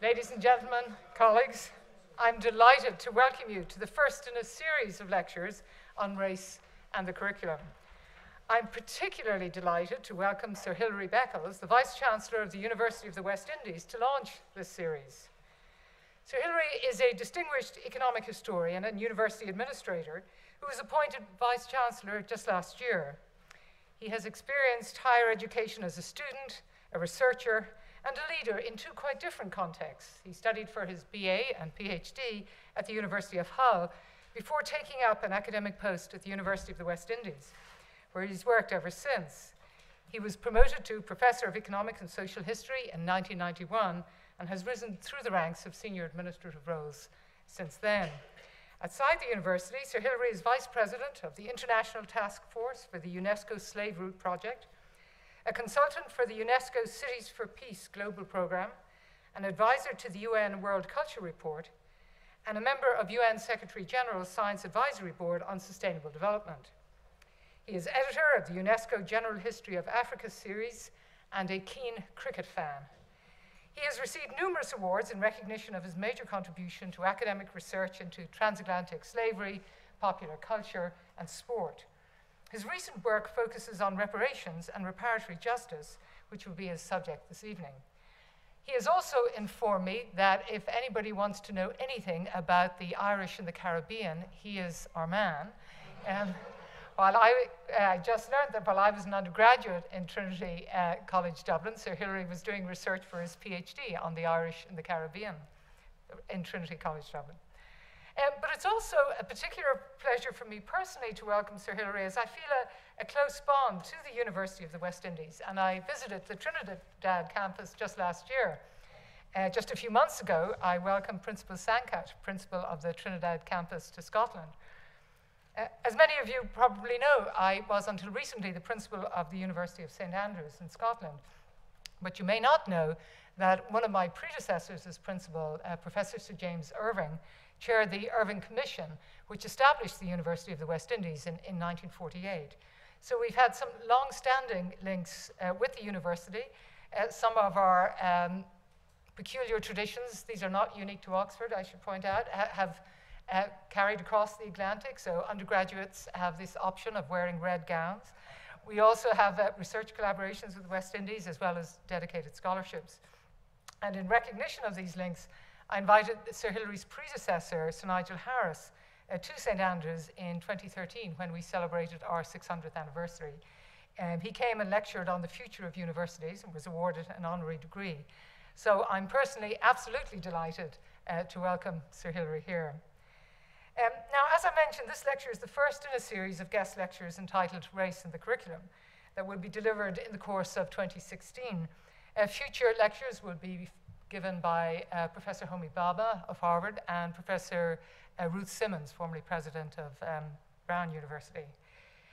Ladies and gentlemen, colleagues, I'm delighted to welcome you to the first in a series of lectures on race and the curriculum. I'm particularly delighted to welcome Sir Hilary Beckles, the Vice Chancellor of the University of the West Indies, to launch this series. Sir Hilary is a distinguished economic historian and university administrator who was appointed Vice Chancellor just last year. He has experienced higher education as a student, a researcher, and a leader in two quite different contexts. He studied for his BA and PhD at the University of Hull before taking up an academic post at the University of the West Indies, where he's worked ever since. He was promoted to Professor of Economic and Social History in 1991 and has risen through the ranks of senior administrative roles since then. Outside the university, Sir Hilary is Vice President of the International Task Force for the UNESCO Slave Route Project, a consultant for the UNESCO Cities for Peace Global Programme, an advisor to the UN World Culture Report, and a member of UN Secretary General's Science Advisory Board on Sustainable Development. He is editor of the UNESCO General History of Africa series and a keen cricket fan. He has received numerous awards in recognition of his major contribution to academic research into transatlantic slavery, popular culture, and sport. His recent work focuses on reparations and reparatory justice, which will be his subject this evening. He has also informed me that if anybody wants to know anything about the Irish in the Caribbean, he is our man. Um, while I uh, just learned that while I was an undergraduate in Trinity uh, College Dublin, Sir Hilary was doing research for his PhD on the Irish in the Caribbean in Trinity College Dublin. Um, but it's also a particular pleasure for me personally to welcome Sir Hilary as I feel a, a, close bond to the University of the West Indies. And I visited the Trinidad campus just last year. Uh, just a few months ago, I welcomed Principal Sankat, principal of the Trinidad campus, to Scotland. Uh, as many of you probably know, I was until recently the principal of the University of St. Andrews in Scotland. But you may not know that one of my predecessors as principal, uh, Professor Sir James Irvine, chaired the Irvine Commission, which established the University of the West Indies in, in 1948. So we've had some long-standing links uh, with the university. Uh, some of our um, peculiar traditions, these are not unique to Oxford, I should point out, ha have carried across the Atlantic. So undergraduates have this option of wearing red gowns. We also have uh, research collaborations with the West Indies as well as dedicated scholarships. And in recognition of these links, I invited Sir Hilary's predecessor, Sir Nigel Harris, uh, to St Andrews in 2013 when we celebrated our 600th anniversary. Um, he came and lectured on the future of universities and was awarded an honorary degree. So I'm personally absolutely delighted uh, to welcome Sir Hilary here. Um, now, as I mentioned, this lecture is the first in a series of guest lectures entitled Race and the Curriculum that will be delivered in the course of 2016. Uh, future lectures will be given by uh, Professor Homi Bhabha of Harvard and Professor uh, Ruth Simmons, formerly president of um, Brown University.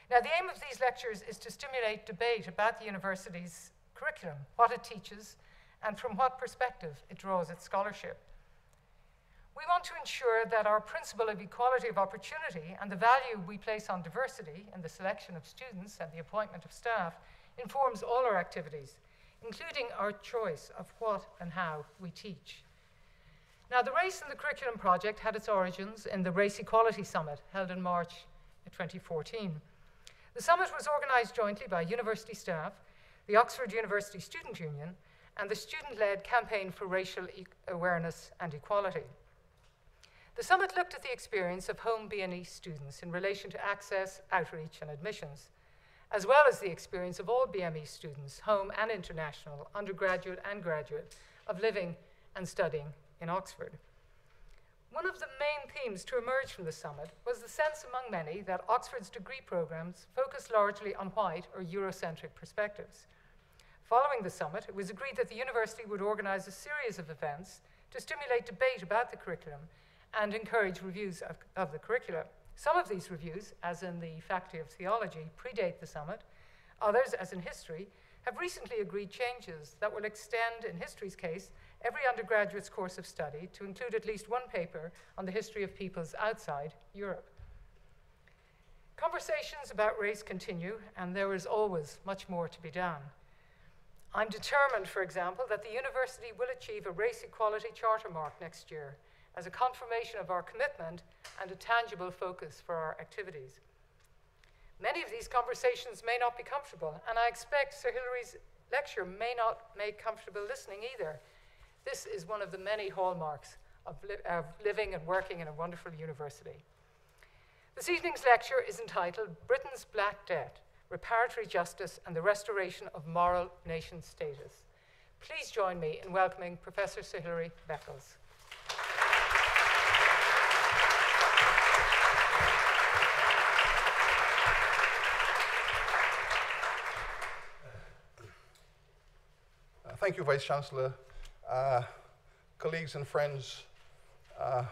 Now, the aim of these lectures is to stimulate debate about the university's curriculum, what it teaches, and from what perspective it draws its scholarship. We want to ensure that our principle of equality of opportunity and the value we place on diversity in the selection of students and the appointment of staff informs all our activities, including our choice of what and how we teach. Now, the Race in the Curriculum project had its origins in the Race Equality Summit held in March 2014. The summit was organized jointly by university staff, the Oxford University Student Union, and the student led Campaign for Racial e Awareness and Equality. The summit looked at the experience of home BME students in relation to access, outreach, and admissions, as well as the experience of all BME students, home and international, undergraduate and graduate, of living and studying in Oxford. One of the main themes to emerge from the summit was the sense among many that Oxford's degree programs focus largely on white or Eurocentric perspectives. Following the summit, it was agreed that the university would organize a series of events to stimulate debate about the curriculum and encourage reviews of, of the curricula. Some of these reviews, as in the Faculty of Theology, predate the summit. Others, as in history, have recently agreed changes that will extend, in history's case, every undergraduate's course of study to include at least one paper on the history of peoples outside Europe. Conversations about race continue, and there is always much more to be done. I'm determined, for example, that the university will achieve a race equality charter mark next year as a confirmation of our commitment and a tangible focus for our activities. Many of these conversations may not be comfortable, and I expect Sir Hilary's lecture may not make comfortable listening either. This is one of the many hallmarks of, li of living and working in a wonderful university. This evening's lecture is entitled Britain's Black Debt Reparatory Justice and the Restoration of Moral Nation Status. Please join me in welcoming Professor Sir Hilary Beckles. Thank you, Vice Chancellor, uh, colleagues and friends, uh,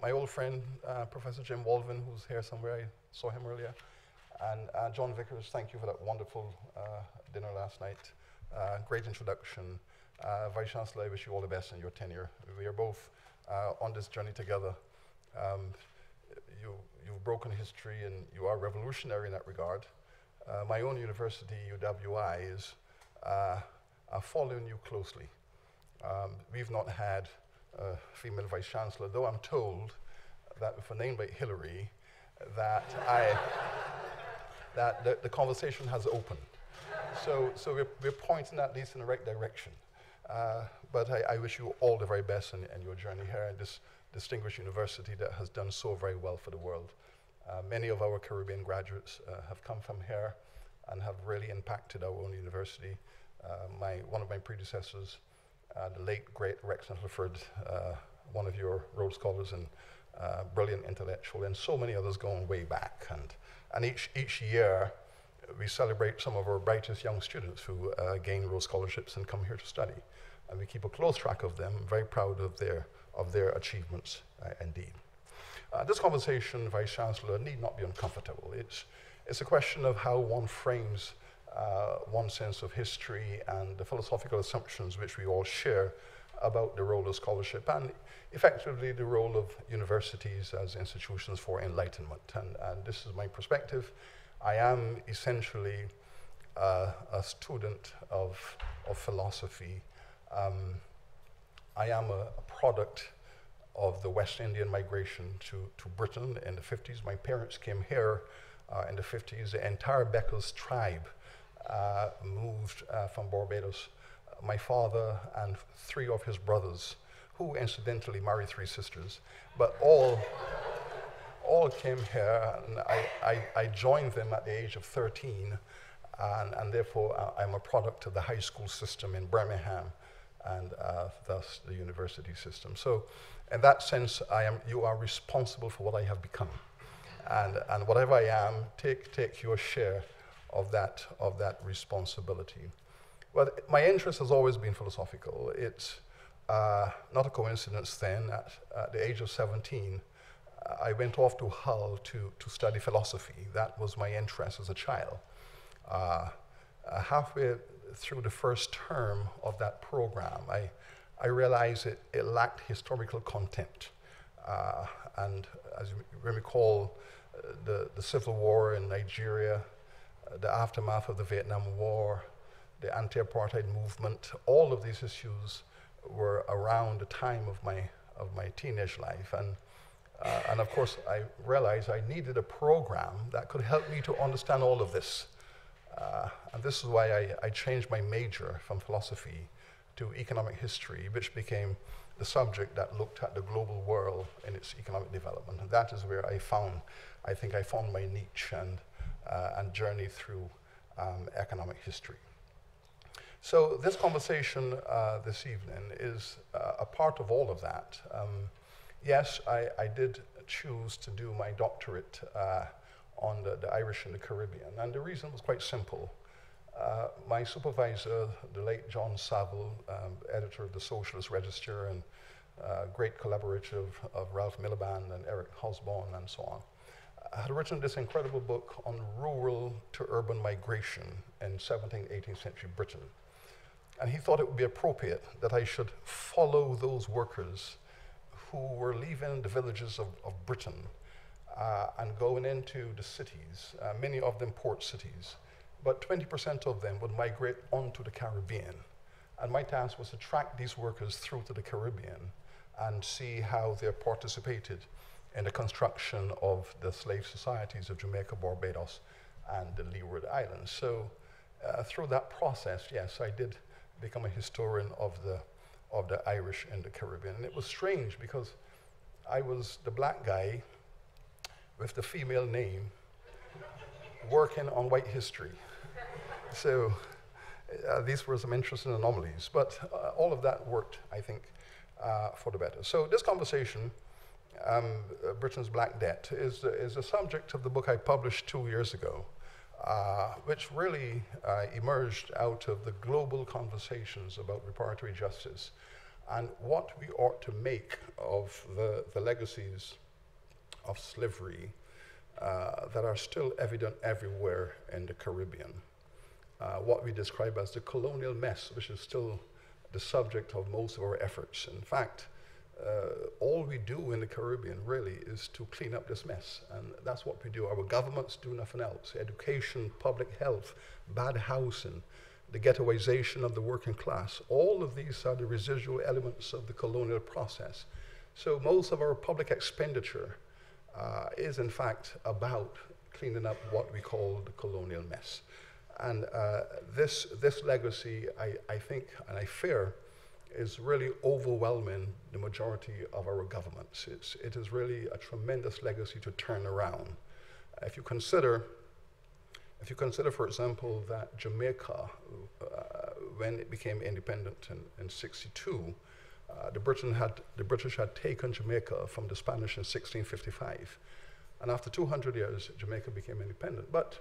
my old friend, uh, Professor Jim Walvin, who's here somewhere, I saw him earlier, and uh, John Vickers, thank you for that wonderful uh, dinner last night. Uh, great introduction. Vice Chancellor, I wish you all the best in your tenure. We are both on this journey together. Um, you, you've broken history and you are revolutionary in that regard. my own university, UWI, is are following you closely. Um, we've not had a female vice chancellor, though I'm told that with a name like Hillary, that I that the, the, conversation has opened. So, so we're, we're, pointing at least in the right direction. Uh, but I, I, wish you all the very best in, in, your journey here in this distinguished university that has done so very well for the world. Uh, many of our Caribbean graduates uh, have come from here and have really impacted our own university. Uh, my, one of my predecessors, uh, the late, great Rex Nettleford, uh, one of your Rhodes Scholars and brilliant intellectual, and so many others going way back. And, and each, each year, we celebrate some of our brightest young students who gain Rhodes scholarships and come here to study. And we keep a close track of them, very proud of their, of their achievements indeed. Uh, this conversation, Vice Chancellor, need not be uncomfortable. It's, it's a question of how one frames uh, one sense of history and the philosophical assumptions which we all share about the role of scholarship and effectively the role of universities as institutions for enlightenment. And, and this is my perspective. I am essentially uh, a student of, of philosophy. Um, I am a, a, product of the West Indian migration to, to Britain in the 50s. My parents came here uh, in the 50s. The entire Beckles tribe moved uh, from Barbados. My father and three of his brothers, who incidentally married three sisters, but all, all came here, and I, I, I, joined them at the age of 13, and, and therefore uh, I'm a product of the high school system in Birmingham and uh, thus the university system. So, in that sense, I am, you are responsible for what I have become. And, and whatever I am, take, take your share of that, of that responsibility. Well, my interest has always been philosophical. It's uh, not a coincidence then, at, at, the age of 17, uh, I went off to Hull to, to study philosophy. That was my interest as a child. Uh, uh halfway through the first term of that program, I, I realized it, it lacked historical content. Uh, and as you recall, uh, the, the Civil War in Nigeria, the aftermath of the Vietnam War, the anti-apartheid movement, all of these issues were around the time of my, of my teenage life. And, uh, and of course, I realized I needed a program that could help me to understand all of this. Uh, and this is why I, I changed my major from philosophy to economic history, which became the subject that looked at the global world in its economic development. And that is where I found, I think I found my niche. And and journey through um, economic history. So this conversation uh, this evening is uh, a part of all of that. Um, yes, I, I, did choose to do my doctorate uh, on the, the, Irish and the Caribbean, and the reason was quite simple. Uh, my supervisor, the late John Saville, um, editor of the Socialist Register and uh, great collaborator of, of Ralph Miliband and Eric Hobsbawm and so on, had written this incredible book on rural to urban migration in 17th, 18th century Britain. And he thought it would be appropriate that I should follow those workers who were leaving the villages of, of Britain uh, and going into the cities, uh, many of them port cities, but 20% of them would migrate onto the Caribbean. And my task was to track these workers through to the Caribbean and see how they participated in the construction of the slave societies of Jamaica, Barbados, and the Leeward Islands. So uh, through that process, yes, I did become a historian of the, of the Irish in the Caribbean. And it was strange because I was the black guy with the female name working on white history. So uh, these were some interesting anomalies, but uh, all of that worked, I think, uh, for the better. So this conversation, um, uh, Britain's Black Debt, is, is the subject of the book I published two years ago, uh, which really uh, emerged out of the global conversations about reparatory justice and what we ought to make of the, the legacies of slavery that are still evident everywhere in the Caribbean uh, what we describe as the colonial mess, which is still the subject of most of our efforts. In fact, uh, all we do in the Caribbean really is to clean up this mess. And that's what we do. Our governments do nothing else. Education, public health, bad housing, the ghettoization of the working class. All of these are the residual elements of the colonial process. So most of our public expenditure uh, is in fact about cleaning up what we call the colonial mess. And uh, this, this legacy, I, I think and I fear, is really overwhelming the majority of our governments. It's, it is really a tremendous legacy to turn around. If you consider, if you consider, for example, that Jamaica, uh, when it became independent in, in 62, uh, the, Britain had, the British had taken Jamaica from the Spanish in 1655. And after 200 years, Jamaica became independent. But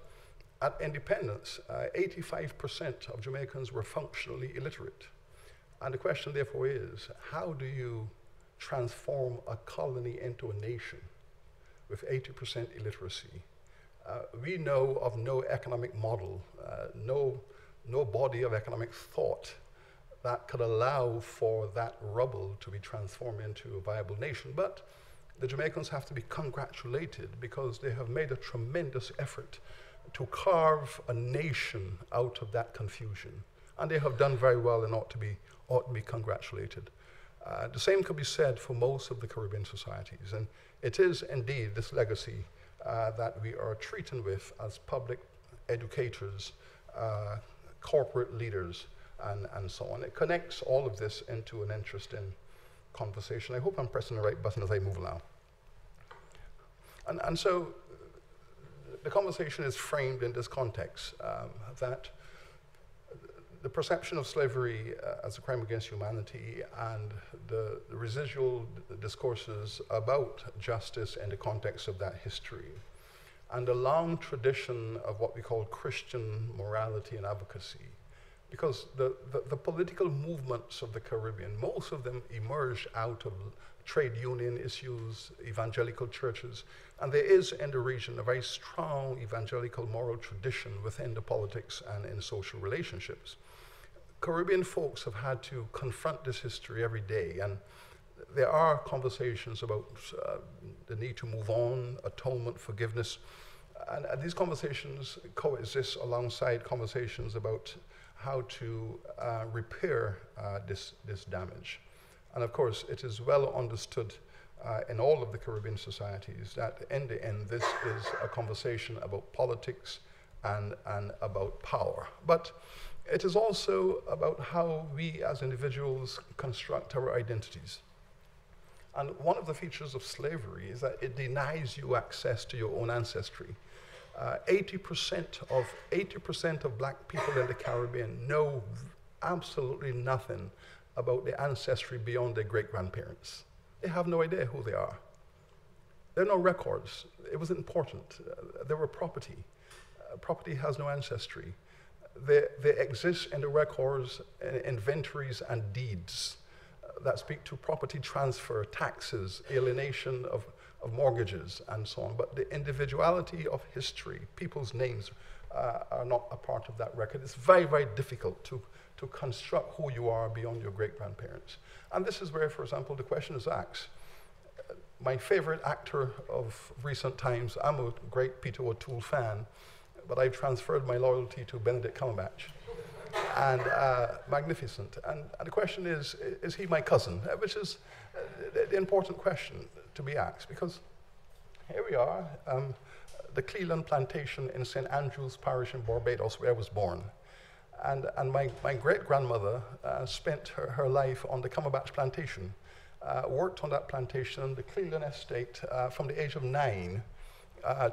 at independence, 85% uh, of Jamaicans were functionally illiterate. And the question, therefore, is how do you transform a colony into a nation with 80% illiteracy? Uh, we know of no economic model, uh, no, no body of economic thought that could allow for that rubble to be transformed into a viable nation. But the Jamaicans have to be congratulated because they have made a tremendous effort to carve a nation out of that confusion. And they have done very well and ought to be, ought to be congratulated. Uh, the same could be said for most of the Caribbean societies. And it is indeed this legacy uh, that we are treating with as public educators, uh, corporate leaders, and, and so on. It connects all of this into an interesting conversation. I hope I'm pressing the right button as I move along. And, and so the conversation is framed in this context um, that the perception of slavery uh, as a crime against humanity and the, the residual discourses about justice in the context of that history and a long tradition of what we call Christian morality and advocacy. Because the, the, the, political movements of the Caribbean, most of them emerged out of trade union issues, evangelical churches, and there is in the region a very strong evangelical moral tradition within the politics and in social relationships. Caribbean folks have had to confront this history every day, and there are conversations about uh, the need to move on, atonement, forgiveness, and, and, these conversations coexist alongside conversations about how to uh, repair uh, this, this damage. And of course, it is well understood uh, in all of the Caribbean societies that in the end, this is a conversation about politics and, and about power. But it is also about how we as individuals construct our identities. And one of the features of slavery is that it denies you access to your own ancestry. 80% uh, of 80% of black people in the Caribbean know absolutely nothing about their ancestry beyond their great grandparents. They have no idea who they are. There are no records. It was important. Uh, they were property. Uh, property has no ancestry. They, they exist in the records, in inventories, and deeds uh, that speak to property transfer, taxes, alienation of, of mortgages, and so on. But the individuality of history, people's names, uh, are not a part of that record. It's very, very difficult to to construct who you are beyond your great grandparents. And this is where, for example, the question is asked. My favorite actor of recent times, I'm a great Peter O'Toole fan. But I've transferred my loyalty to Benedict Cumberbatch. and uh, magnificent. And, and, the question is, is he my cousin? Uh, which is uh, the important question to be asked, because here we are, um, the Cleland Plantation in St. Andrew's Parish in Barbados, where I was born. And, and my, my great grandmother uh, spent her, her life on the Cumberbatch plantation, uh, worked on that plantation, the Cleland estate, from the age of nine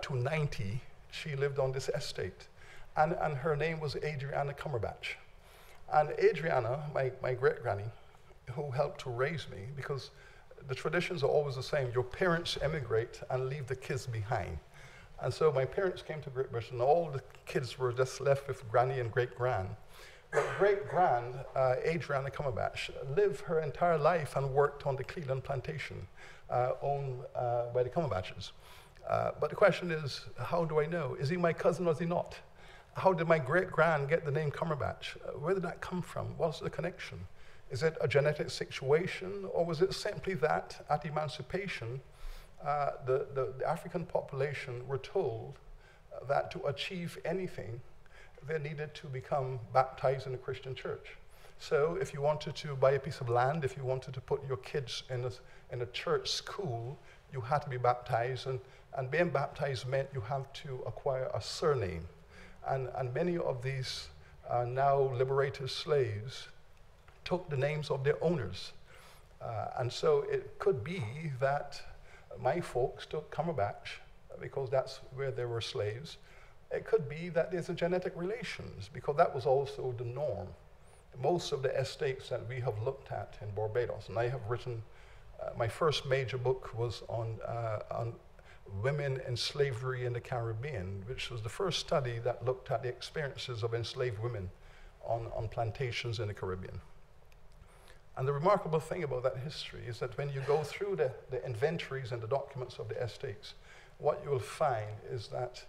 to 90. She lived on this estate. And, and her name was Adriana Cumberbatch. And Adriana, my, my great granny, who helped to raise me, because the traditions are always the same your parents emigrate and leave the kids behind. And so my parents came to Great Britain. All the kids were just left with granny and great grand. But great grand, uh, Adriana Cumberbatch, lived her entire life and worked on the Cleland plantation uh, owned uh, by the Cumberbatches. Uh, but the question is, how do I know? Is he my cousin or is he not? How did my great grand get the name Cumberbatch? Uh, where did that come from? What's the connection? Is it a genetic situation, or was it simply that at emancipation, uh, the, the, the, African population were told uh, that to achieve anything, they needed to become baptized in a Christian church. So, if you wanted to buy a piece of land, if you wanted to put your kids in a, in a church school, you had to be baptized. And, and being baptized meant you have to acquire a surname. And, and many of these uh, now liberated slaves took the names of their owners. Uh, and so it could be that my folks took Cumberbatch because that's where there were slaves. It could be that there's a genetic relations because that was also the norm. Most of the estates that we have looked at in Barbados, and I have written, uh, my first major book was on, uh, on women in slavery in the Caribbean, which was the first study that looked at the experiences of enslaved women on, on plantations in the Caribbean. And the remarkable thing about that history is that when you go through the, the inventories and the documents of the estates, what you will find is that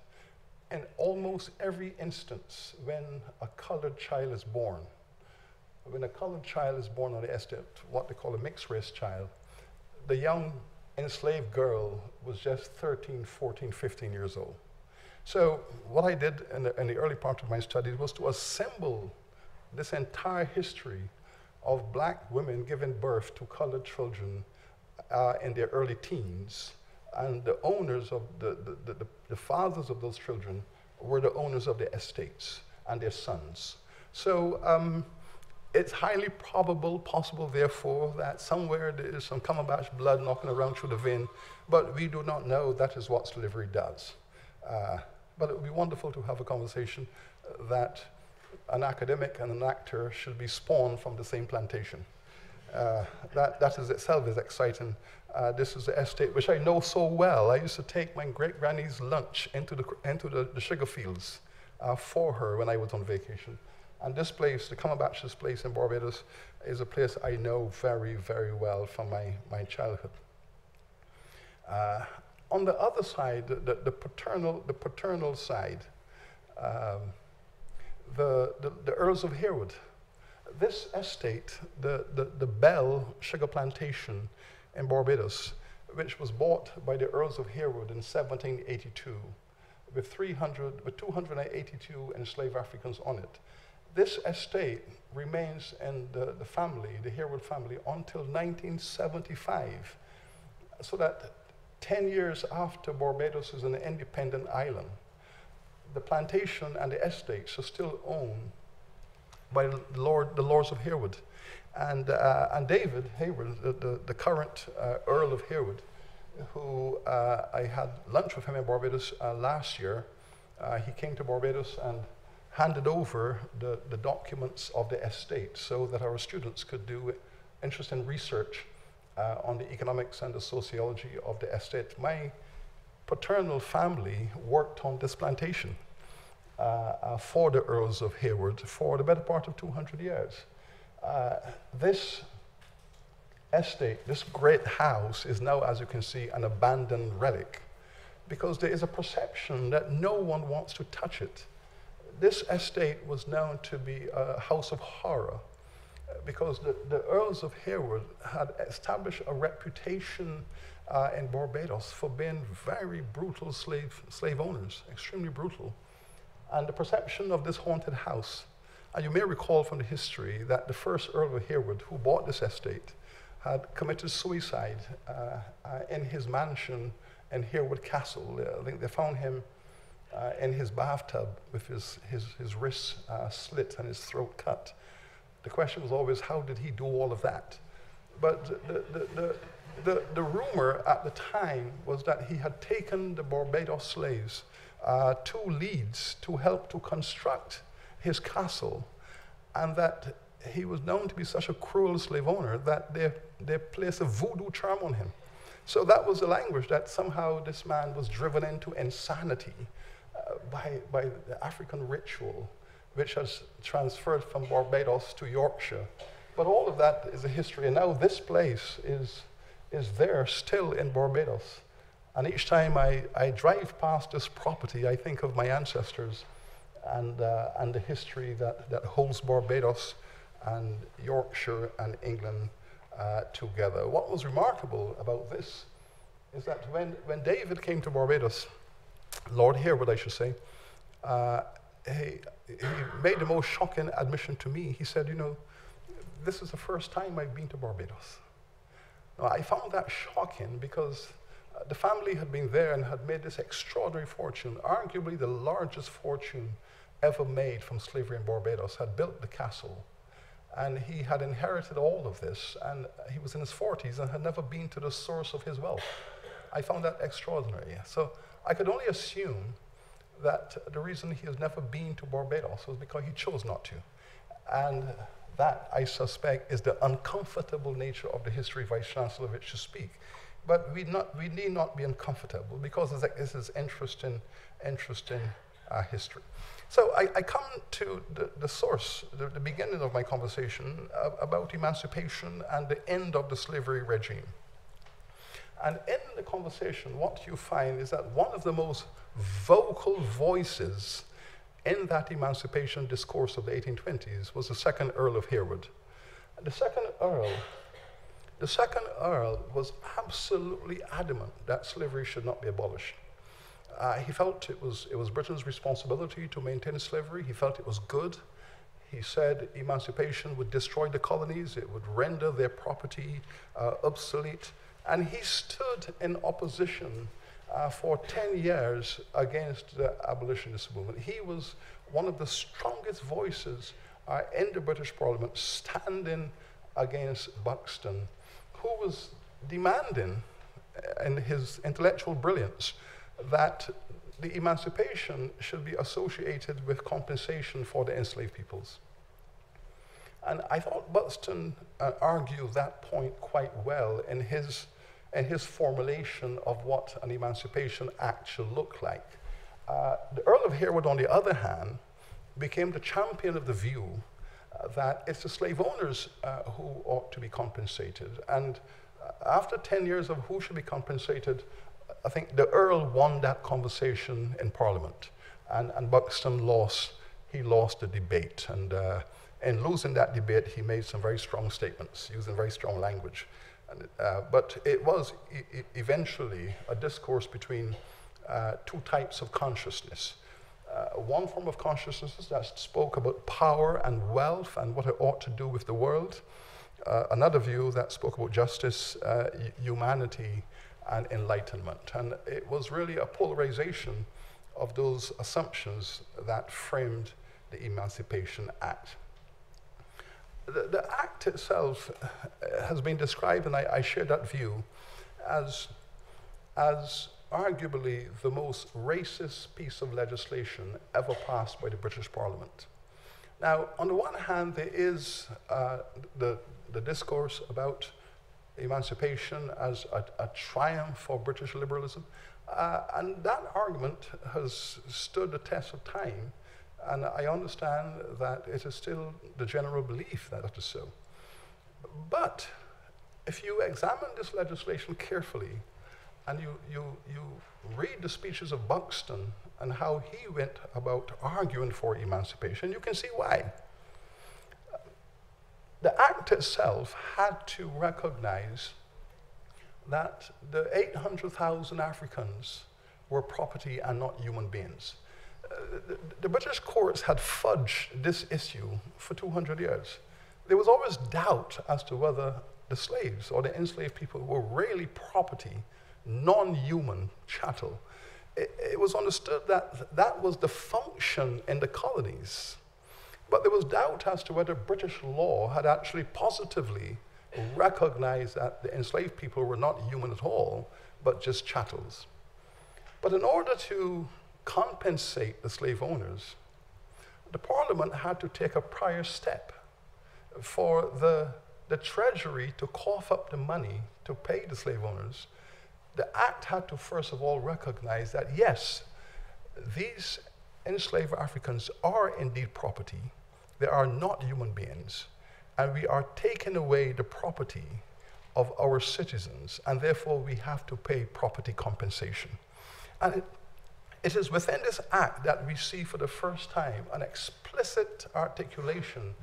in almost every instance when a colored child is born, when a colored child is born on the estate, what they call a mixed race child, the young enslaved girl was just 13, 14, 15 years old. So what I did in the, in the early part of my studies was to assemble this entire history of black women giving birth to colored children uh, in their early teens. And the owners of the, the, the, the, fathers of those children were the owners of the estates and their sons. So um, it's highly probable, possible, therefore, that somewhere there is some Cumberbatch blood knocking around through the vein, but we do not know that is what slavery does. Uh, but it would be wonderful to have a conversation that an academic and an actor should be spawned from the same plantation. Uh, that, that is itself is exciting. Uh, this is the estate which I know so well. I used to take my great granny's lunch into the, into the, the sugar fields uh, for her when I was on vacation. And this place, the Cumberbatch's place in Barbados, is a place I know very, very well from my, my childhood. Uh, on the other side, the, the, paternal, the paternal side, um, the, the, the, Earls of Harewood. This estate, the, the, the Bell Sugar Plantation in Barbados, which was bought by the Earls of Harewood in 1782, with, 300, with 282 enslaved Africans on it. This estate remains in the, the family, the Harewood family, until 1975. So that 10 years after Barbados is an independent island, the plantation and the estates are still owned by the, Lord, the Lords of Harewood. And, uh, and David Harewood, the, the, the current uh, Earl of Harewood, who uh, I had lunch with him in Barbados uh, last year, uh, he came to Barbados and handed over the, the documents of the estate so that our students could do interesting research uh, on the economics and the sociology of the estate. My paternal family worked on this plantation uh, uh, for the Earls of Harewood for the better part of 200 years. Uh, this estate, this great house, is now, as you can see, an abandoned relic because there is a perception that no one wants to touch it. This estate was known to be a house of horror because the, the Earls of Harewood had established a reputation uh, in Barbados for being very brutal slave, slave owners, extremely brutal. and the perception of this haunted house. And you may recall from the history that the first Earl of Harewood, who bought this estate, had committed suicide uh, uh, in his mansion in Harewood Castle. Uh, I think they found him uh, in his bathtub with his, his, his wrists uh, slit and his throat cut. The question was always, how did he do all of that? But the, the, the, the, the rumor at the time was that he had taken the Barbados slaves uh, to Leeds to help to construct his castle, and that he was known to be such a cruel slave owner that they, they placed a voodoo charm on him. So that was the language that somehow this man was driven into insanity by, by the African ritual, which has transferred from Barbados to Yorkshire. But all of that is a history, and now this place is, is there still in Barbados. And each time I, I drive past this property, I think of my ancestors and, uh, and the history that, that holds Barbados and Yorkshire and England uh, together. What was remarkable about this is that when, when David came to Barbados, Lord Harewood, I should say, uh, he, he made the most shocking admission to me. He said, You know, this is the first time I've been to Barbados. Now, I found that shocking because uh, the family had been there and had made this extraordinary fortune, arguably the largest fortune ever made from slavery in Barbados, had built the castle. And he had inherited all of this, and he was in his 40s and had never been to the source of his wealth. I found that extraordinary. So I could only assume that the reason he has never been to Barbados was because he chose not to. And that, I suspect, is the uncomfortable nature of the history Vice Chancellor which you speak. But we, not, we need not be uncomfortable because this is interesting, interesting uh, history. So I, I, come to the, the source, the, the, beginning of my conversation uh, about emancipation and the end of the slavery regime. And in the conversation, what you find is that one of the most vocal voices in that emancipation discourse of the 1820s was the second Earl of Harewood. And the second Earl, the second Earl was absolutely adamant that slavery should not be abolished. Uh, he felt it was, it was Britain's responsibility to maintain slavery. He felt it was good. He said emancipation would destroy the colonies, it would render their property uh, obsolete. And he stood in opposition uh, for 10 years against the abolitionist movement. He was one of the strongest voices uh, in the British Parliament standing against Buxton, who was demanding, uh, in his intellectual brilliance, that the emancipation should be associated with compensation for the enslaved peoples. And I thought Buxton uh, argued that point quite well in his and his formulation of what an Emancipation Act should look like. Uh, the Earl of Harewood, on the other hand, became the champion of the view uh, that it's the slave owners uh, who ought to be compensated. And uh, after 10 years of who should be compensated, I think the Earl won that conversation in Parliament. And, and Buxton lost, he lost the debate. And uh, in losing that debate, he made some very strong statements, using very strong language. Uh, but it was e eventually a discourse between uh, two types of consciousness. Uh, one form of consciousness that spoke about power and wealth and what it ought to do with the world. Uh, another view that spoke about justice, uh, humanity, and enlightenment. And it was really a polarization of those assumptions that framed the Emancipation Act the, the act itself has been described, and I, I share that view, as, as arguably the most racist piece of legislation ever passed by the British Parliament. Now, on the one hand, there is uh, the, the discourse about emancipation as a, a triumph for British liberalism, uh, and that argument has stood the test of time and I understand that it is still the general belief that it is so. But if you examine this legislation carefully and you, you, you read the speeches of Buxton and how he went about arguing for emancipation, you can see why. The act itself had to recognize that the 800,000 Africans were property and not human beings the, British courts had fudged this issue for 200 years. There was always doubt as to whether the slaves or the enslaved people were really property, non human chattel. It, it, was understood that that was the function in the colonies. But there was doubt as to whether British law had actually positively recognized that the enslaved people were not human at all, but just chattels. But in order to compensate the slave owners, the parliament had to take a prior step for the, the treasury to cough up the money to pay the slave owners. The act had to first of all recognize that yes, these enslaved Africans are indeed property, they are not human beings, and we are taking away the property of our citizens, and therefore we have to pay property compensation. And it, it is within this act that we see for the first time an explicit articulation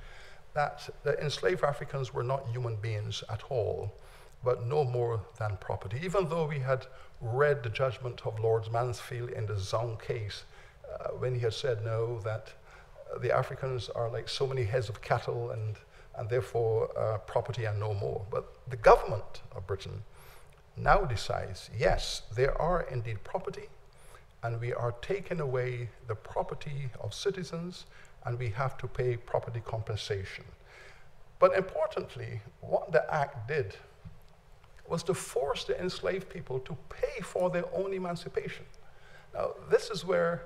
that the enslaved Africans were not human beings at all, but no more than property. Even though we had read the judgment of Lord Mansfield in the Zong case, uh, when he had said no, that uh, the Africans are like so many heads of cattle and, and therefore uh, property and no more. But the government of Britain now decides yes, there are indeed property, and we are taking away the property of citizens and we have to pay property compensation. But importantly, what the act did was to force the enslaved people to pay for their own emancipation. Now, this is where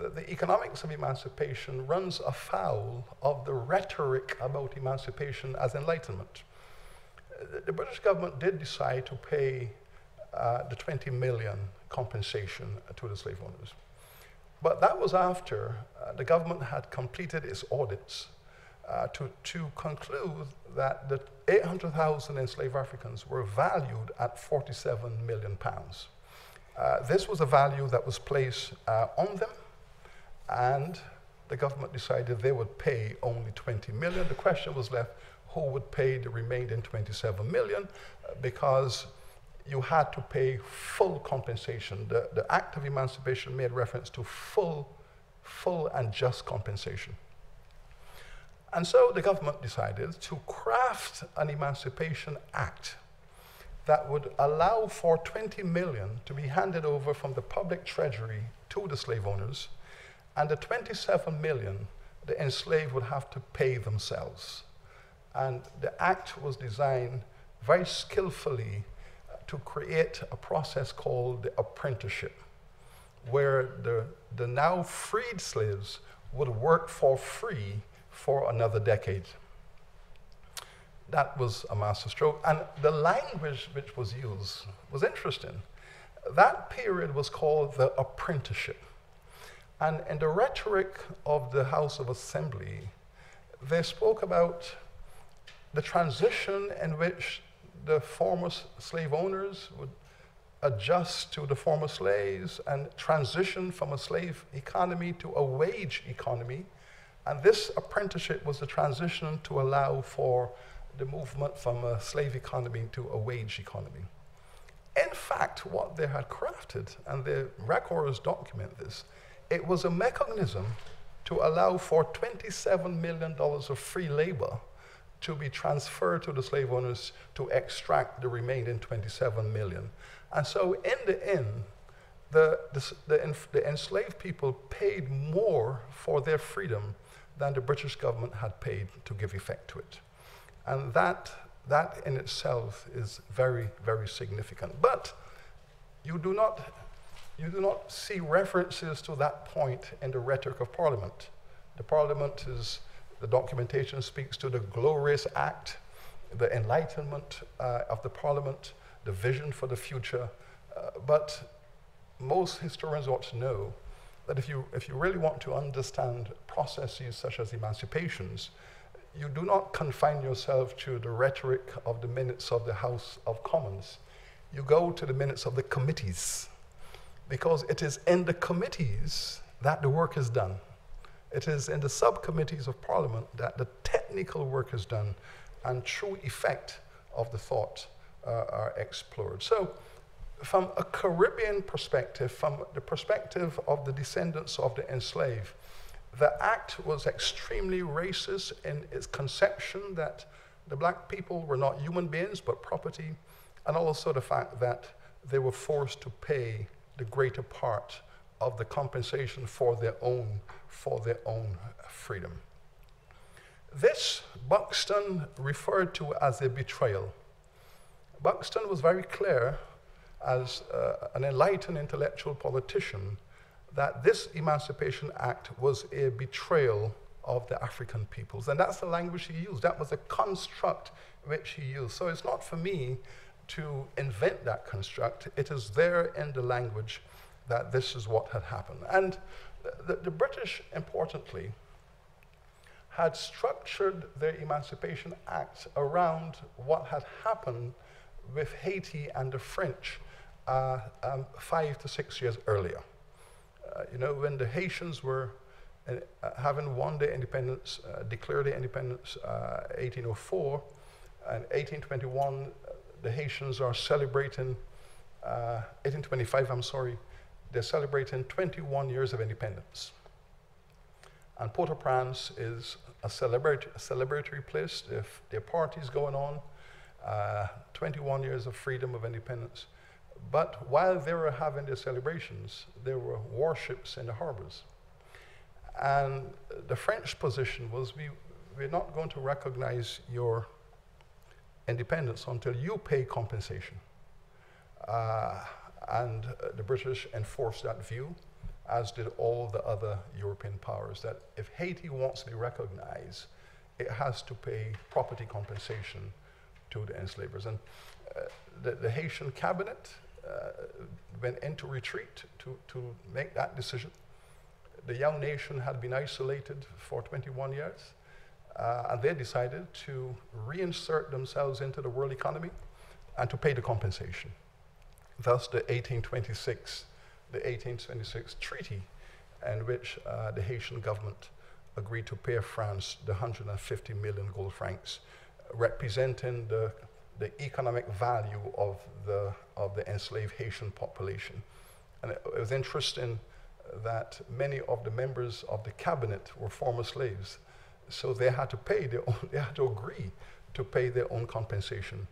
the, the, economics of emancipation runs afoul of the rhetoric about emancipation as enlightenment. The, the British government did decide to pay uh, the 20 million compensation to the slave owners. But that was after uh, the government had completed its audits uh, to, to conclude that the 800,000 enslaved Africans were valued at 47 million pounds. Uh, this was a value that was placed uh, on them, and the government decided they would pay only 20 million. The question was left who would pay the remaining 27 million uh, because you had to pay full compensation. The, the Act of Emancipation made reference to full, full and just compensation. And so the government decided to craft an Emancipation Act that would allow for 20 million to be handed over from the public treasury to the slave owners, and the 27 million the enslaved would have to pay themselves. And the act was designed very skillfully to create a process called the apprenticeship, where the, the now freed slaves would work for free for another decade. That was a masterstroke. And the language which was used was interesting. That period was called the apprenticeship. And in the rhetoric of the House of Assembly, they spoke about the transition in which the former slave owners would adjust to the former slaves and transition from a slave economy to a wage economy. And this apprenticeship was the transition to allow for the movement from a slave economy to a wage economy. In fact, what they had crafted, and the records document this, it was a mechanism to allow for $27 million of free labor to be transferred to the slave owners to extract the remaining 27 million. And so, in the end, the, the, the, the, enslaved people paid more for their freedom than the British government had paid to give effect to it. And that, that in itself is very, very significant. But you do, not, you do not see references to that point in the rhetoric of Parliament. The Parliament is the documentation speaks to the glorious act, the enlightenment uh, of the parliament, the vision for the future. Uh, but most historians ought to know that if you, if you really want to understand processes such as emancipations, you do not confine yourself to the rhetoric of the minutes of the House of Commons. You go to the minutes of the committees, because it is in the committees that the work is done. It is in the subcommittees of Parliament that the technical work is done and true effect of the thought uh, are explored. So, from a Caribbean perspective, from the perspective of the descendants of the enslaved, the act was extremely racist in its conception that the black people were not human beings but property, and also the fact that they were forced to pay the greater part of the compensation for their own, for their own freedom. This Buxton referred to as a betrayal. Buxton was very clear as uh, an enlightened intellectual politician that this Emancipation Act was a betrayal of the African peoples. And that's the language he used. That was a construct which he used. So it's not for me to invent that construct. It is there in the language that this is what had happened. And the, the British, importantly, had structured their Emancipation Act around what had happened with Haiti and the French uh, um, five to six years earlier. Uh, you know, when the Haitians were uh, having won their independence, uh, declared their independence 1804, uh, and 1821, the Haitians are celebrating, 1825, I'm sorry, they're celebrating 21 years of independence. And Port-au-Prince is a, a celebratory place. If there are parties going on, uh, 21 years of freedom of independence. But while they were having their celebrations, there were warships in the harbors. And the French position was we, we're not going to recognize your independence until you pay compensation. Uh, and uh, the British enforced that view, as did all the other European powers, that if Haiti wants to be recognized, it has to pay property compensation to the enslavers. And uh, the, the, Haitian cabinet uh, went into retreat to, to make that decision. The young nation had been isolated for 21 years, uh, and they decided to reinsert themselves into the world economy and to pay the compensation. Thus, the 1826, the 1826 treaty, in which uh, the Haitian government agreed to pay France the 150 million gold francs, representing the, the economic value of the, of the enslaved Haitian population. And it, it was interesting that many of the members of the cabinet were former slaves, so they had to pay their own, they had to agree to pay their own compensation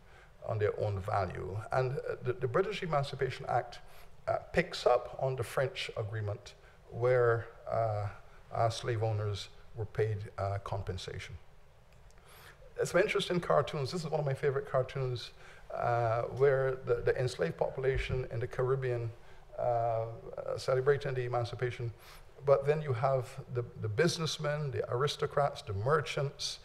on their own value. And uh, the, the, British Emancipation Act uh, picks up on the French agreement where uh, slave owners were paid compensation. Some interesting cartoons. This is one of my favorite cartoons uh, where the, the, enslaved population in the Caribbean uh, celebrating the emancipation. But then you have the, the businessmen, the aristocrats, the merchants,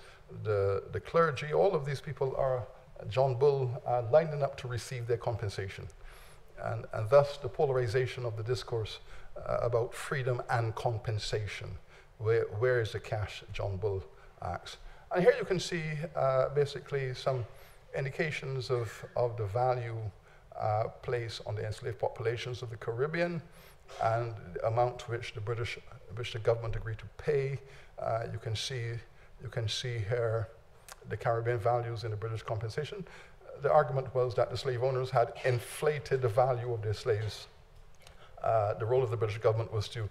the, the clergy, all of these people are John Bull uh, lining up to receive their compensation. And, and thus the polarization of the discourse uh, about freedom and compensation. Where, where is the cash, John Bull asks. And here you can see uh, basically some indications of, of the value uh, placed on the enslaved populations of the Caribbean and the amount to which the British, which the government agreed to pay. Uh, you can see, you can see here the Caribbean values in the British compensation. The argument was that the slave owners had inflated the value of their slaves. Uh, the role of the British government was to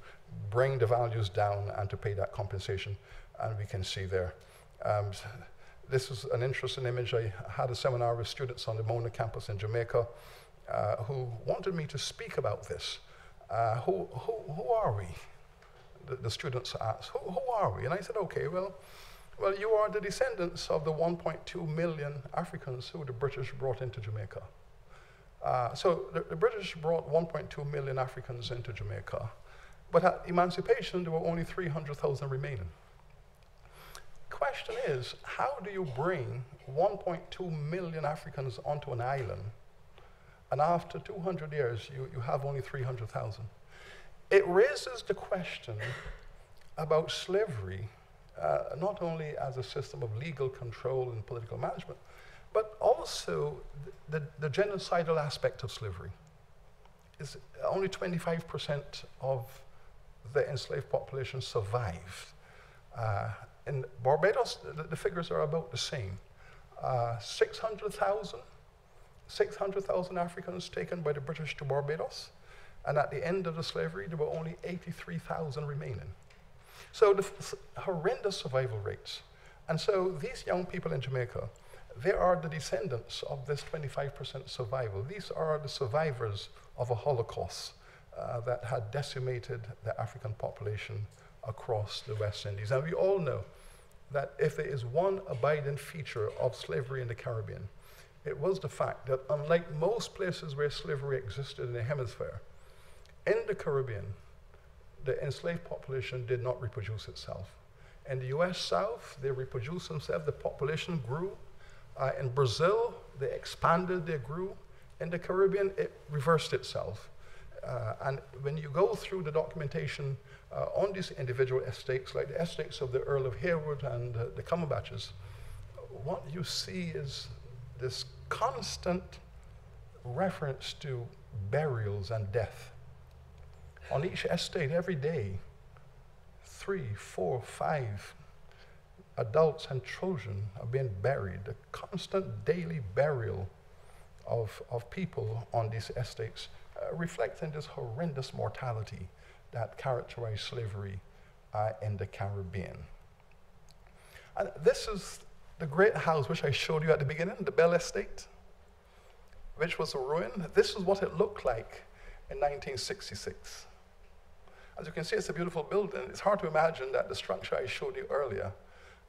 bring the values down and to pay that compensation, and we can see there. Um, this is an interesting image. I had a seminar with students on the Mona campus in Jamaica uh, who wanted me to speak about this. Uh, who, who, who are we? The, the students asked, who, who are we? And I said, okay, well, well, you are the descendants of the 1.2 million Africans who the British brought into Jamaica. Uh, so the, the, British brought 1.2 million Africans into Jamaica, but at emancipation there were only 300,000 remaining. Question is, how do you bring 1.2 million Africans onto an island, and after 200 years you, you have only 300,000? It raises the question about slavery uh, not only as a system of legal control and political management, but also the, the, genocidal aspect of slavery. Is only 25% of the enslaved population survived. Uh, in Barbados, the, the, figures are about the same. Uh, 600,000 600,000 Africans taken by the British to Barbados. And at the end of the slavery, there were only 83,000 remaining. So the horrendous survival rates. And so these young people in Jamaica, they are the descendants of this 25% survival. These are the survivors of a Holocaust uh, that had decimated the African population across the West Indies. And we all know that if there is one abiding feature of slavery in the Caribbean, it was the fact that unlike most places where slavery existed in the hemisphere, in the Caribbean, the enslaved population did not reproduce itself. In the US South, they reproduced themselves, the population grew. Uh, in Brazil, they expanded, they grew. In the Caribbean, it reversed itself. Uh, and when you go through the documentation uh, on these individual estates, like the estates of the Earl of Harewood and uh, the Cumberbatches, what you see is this constant reference to burials and death. On each estate, every day, three, four, five adults and children are being buried, a constant daily burial of, of people on these estates, uh, reflecting this horrendous mortality that characterized slavery uh, in the Caribbean. And this is the great house which I showed you at the beginning, the Belle Estate, which was a ruin. This is what it looked like in 1966. As you can see, it's a beautiful building. It's hard to imagine that the structure I showed you earlier.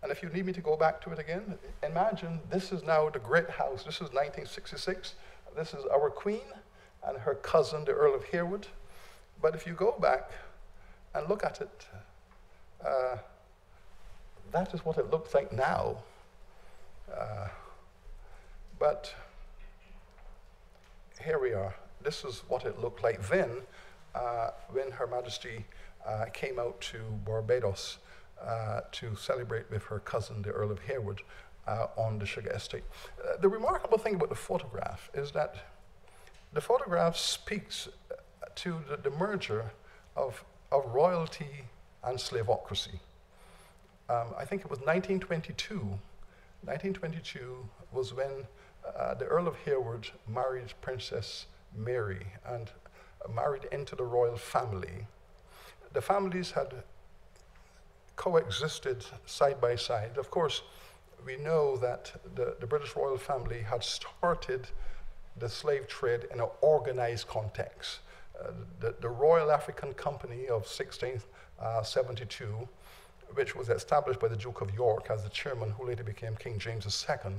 And if you need me to go back to it again, imagine this is now the great house. This is 1966. This is our queen and her cousin, the Earl of Harewood. But if you go back and look at it, uh, that is what it looks like now. Uh, but here we are. This is what it looked like then when Her Majesty uh, came out to Barbados uh, to celebrate with her cousin, the Earl of Harewood, uh, on the sugar estate. Uh, the remarkable thing about the photograph is that the photograph speaks to the, the merger of, of royalty and slavocracy. Um, I think it was 1922. 1922 was when uh, the Earl of Harewood married Princess Mary and married into the royal family. The families had coexisted side by side. Of course, we know that the, the British royal family had started the slave trade in an organized context. Uh, the, the, Royal African Company of 1672, which was established by the Duke of York as the chairman, who later became King James II.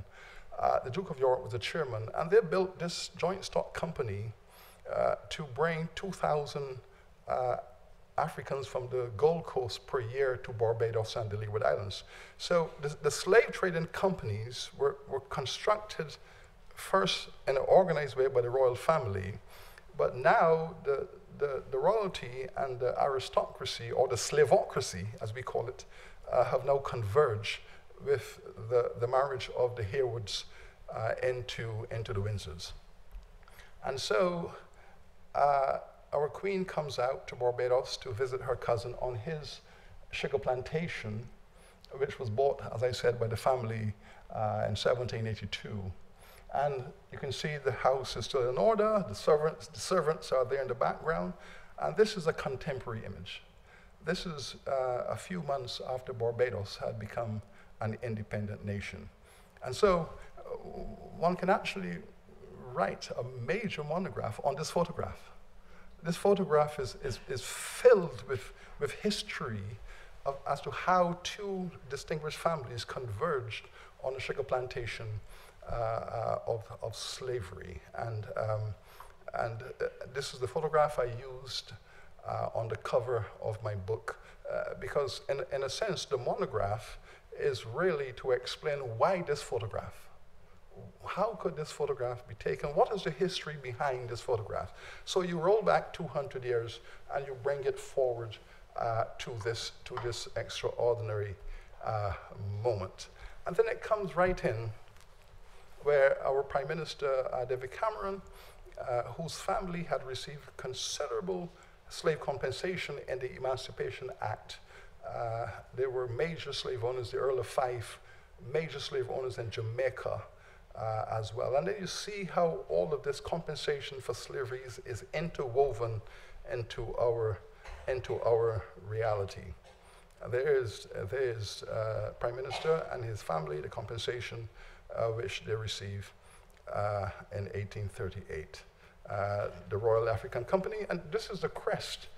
Uh, the Duke of York was the chairman, and they built this joint stock company uh, to bring 2,000 uh, Africans from the Gold Coast per year to Barbados and the Leeward Islands. So the, the slave trading companies were, were constructed first in an organized way by the royal family, but now the, the, the royalty and the aristocracy, or the slavocracy as we call it, uh, have now converged with the, the marriage of the Harewoods uh, into, into the Windsors. And so uh, our queen comes out to Barbados to visit her cousin on his sugar plantation, which was bought, as I said, by the family uh, in 1782. And you can see the house is still in order, the servants, the servants are there in the background, and this is a contemporary image. This is uh, a few months after Barbados had become an independent nation. And so uh, one can actually write a major monograph on this photograph. This photograph is, is, is filled with, with history of, as to how two distinguished families converged on a sugar plantation uh, uh, of, of slavery. And, um, and uh, this is the photograph I used uh, on the cover of my book uh, because, in, in a sense, the monograph is really to explain why this photograph how could this photograph be taken? What is the history behind this photograph? So you roll back 200 years and you bring it forward uh, to, this, to this extraordinary uh, moment. And then it comes right in where our Prime Minister, uh, David Cameron, uh, whose family had received considerable slave compensation in the Emancipation Act. Uh, there were major slave owners, the Earl of Fife, major slave owners in Jamaica, uh, as well. And then you see how all of this compensation for slavery is, interwoven into our, into our reality. Uh, there is, uh, there is uh, Prime Minister and his family, the compensation uh, which they receive uh, in 1838. the Royal African Company, and this is the crest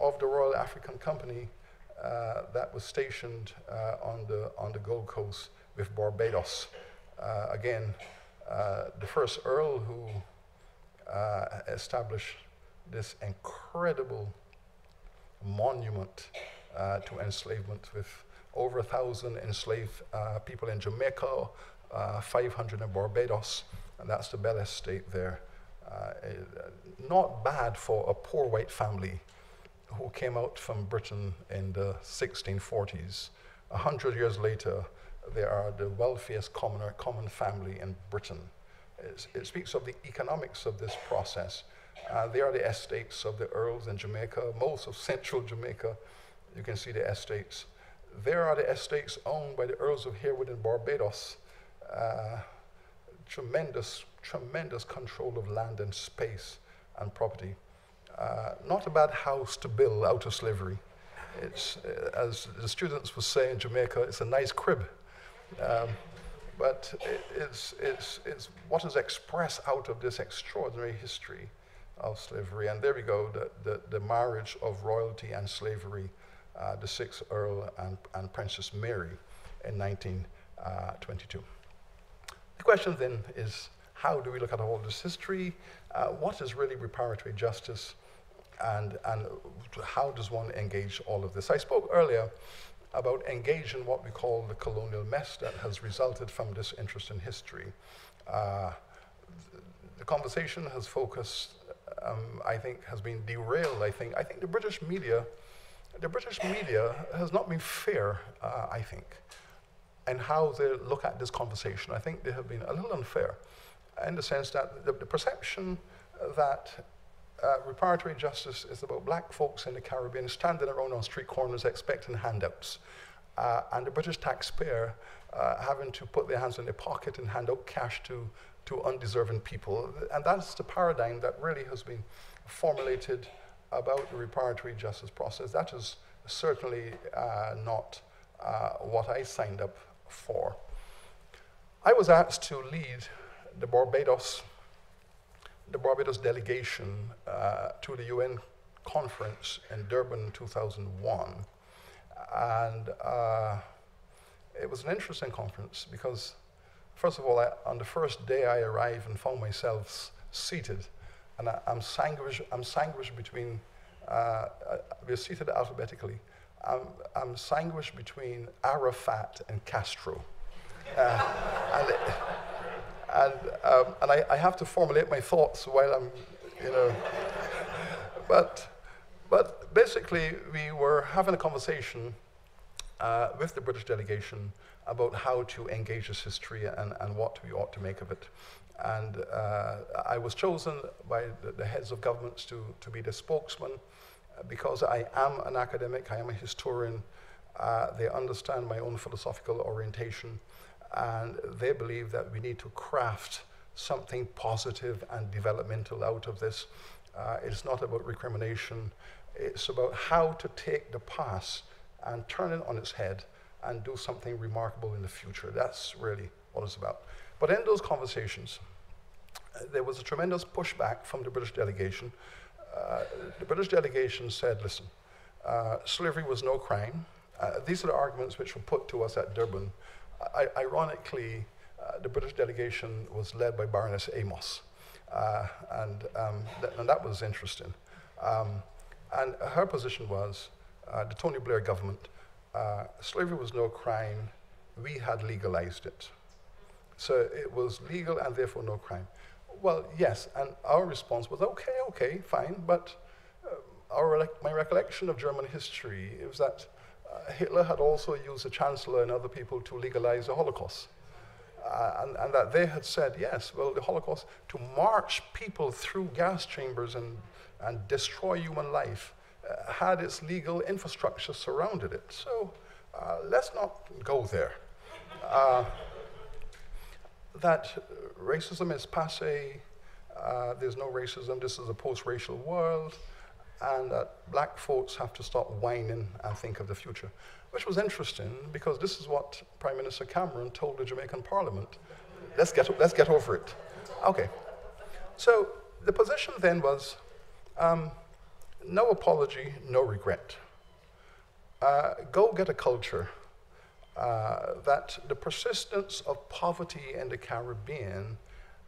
of the Royal African Company that was stationed on, the, on the Gold Coast with Barbados uh, again, uh, the first Earl who uh, established this incredible monument uh, to enslavement with over a thousand enslaved uh, people in Jamaica, 500 in Barbados, and that's the Belle Estate there. not bad for a poor white family who came out from Britain in the 1640s. A hundred years later, they are the wealthiest commoner, common family in Britain. It, it speaks of the economics of this process. Uh, they are the estates of the earls in Jamaica, most of central Jamaica. You can see the estates. There are the estates owned by the earls of Harewood in Barbados. Uh, tremendous, tremendous control of land and space and property. Uh, not a bad house to build out of slavery. It's, uh, as the students would say in Jamaica, it's a nice crib. Um, but it, it's, it's, it's what is expressed out of this extraordinary history of slavery. And there we go, the, the, the marriage of royalty and slavery, uh, the sixth Earl and, and Princess Mary in 1922. Uh, the question then is, how do we look at all this history? Uh, what is really reparatory justice? And, and how does one engage all of this? I spoke earlier about engage in what we call the colonial mess that has resulted from this interest in history. Uh, the conversation has focused, um, I think, has been derailed. I think, I think the British media, the British media has not been fair, uh, I think, in how they look at this conversation. I think they have been a little unfair in the sense that the, the perception that uh, reparatory justice is about black folks in the Caribbean standing around on street corners expecting handouts. Uh, and the British taxpayer uh, having to put their hands in their pocket and hand out cash to, to undeserving people. And that's the paradigm that really has been formulated about the reparatory justice process. That is certainly uh, not uh, what I signed up for. I was asked to lead the Barbados the Barbados delegation uh, to the UN conference in Durban in 2001. And uh, it was an interesting conference because, first of all, I, on the first day I arrived and found myself seated, and I, am sanguish, I'm sanguish between, uh, uh, we're seated alphabetically. I'm, I'm sanguish between Arafat and Castro. Uh, and it, and, um, and I, I, have to formulate my thoughts while I'm, you know. but, but basically, we were having a conversation uh, with the British delegation about how to engage this history and, and what we ought to make of it. And uh, I was chosen by the, the, heads of governments to, to be the spokesman uh, because I am an academic, I am a historian. Uh, they understand my own philosophical orientation and they believe that we need to craft something positive and developmental out of this. Uh, it's not about recrimination, it's about how to take the past and turn it on its head and do something remarkable in the future. That's really what it's about. But in those conversations, there was a tremendous pushback from the British delegation. Uh, the British delegation said, listen, uh, slavery was no crime. Uh, these are the arguments which were put to us at Durban ironically, uh, the British delegation was led by Baroness Amos, uh, and, um, th- and that was interesting. Um, and her position was uh, the Tony Blair government, slavery was no crime, we had legalized it. So it was legal and therefore no crime. Well, yes, and our response was okay, okay, fine, but uh, our, my recollection of German history is that uh, Hitler had also used the Chancellor and other people to legalize the Holocaust. Uh, and, and, that they had said, yes, well, the Holocaust, to march people through gas chambers and, and destroy human life, uh, had its legal infrastructure surrounded it. So uh, let's not go there. Uh, that racism is passe, uh, there's no racism, this is a post racial world, and that black folks have to stop whining and think of the future. Which was interesting because this is what Prime Minister Cameron told the Jamaican Parliament. Let's get, let's get over it. Okay. So the position then was um, no apology, no regret. Uh, go get a culture uh, that the persistence of poverty in the Caribbean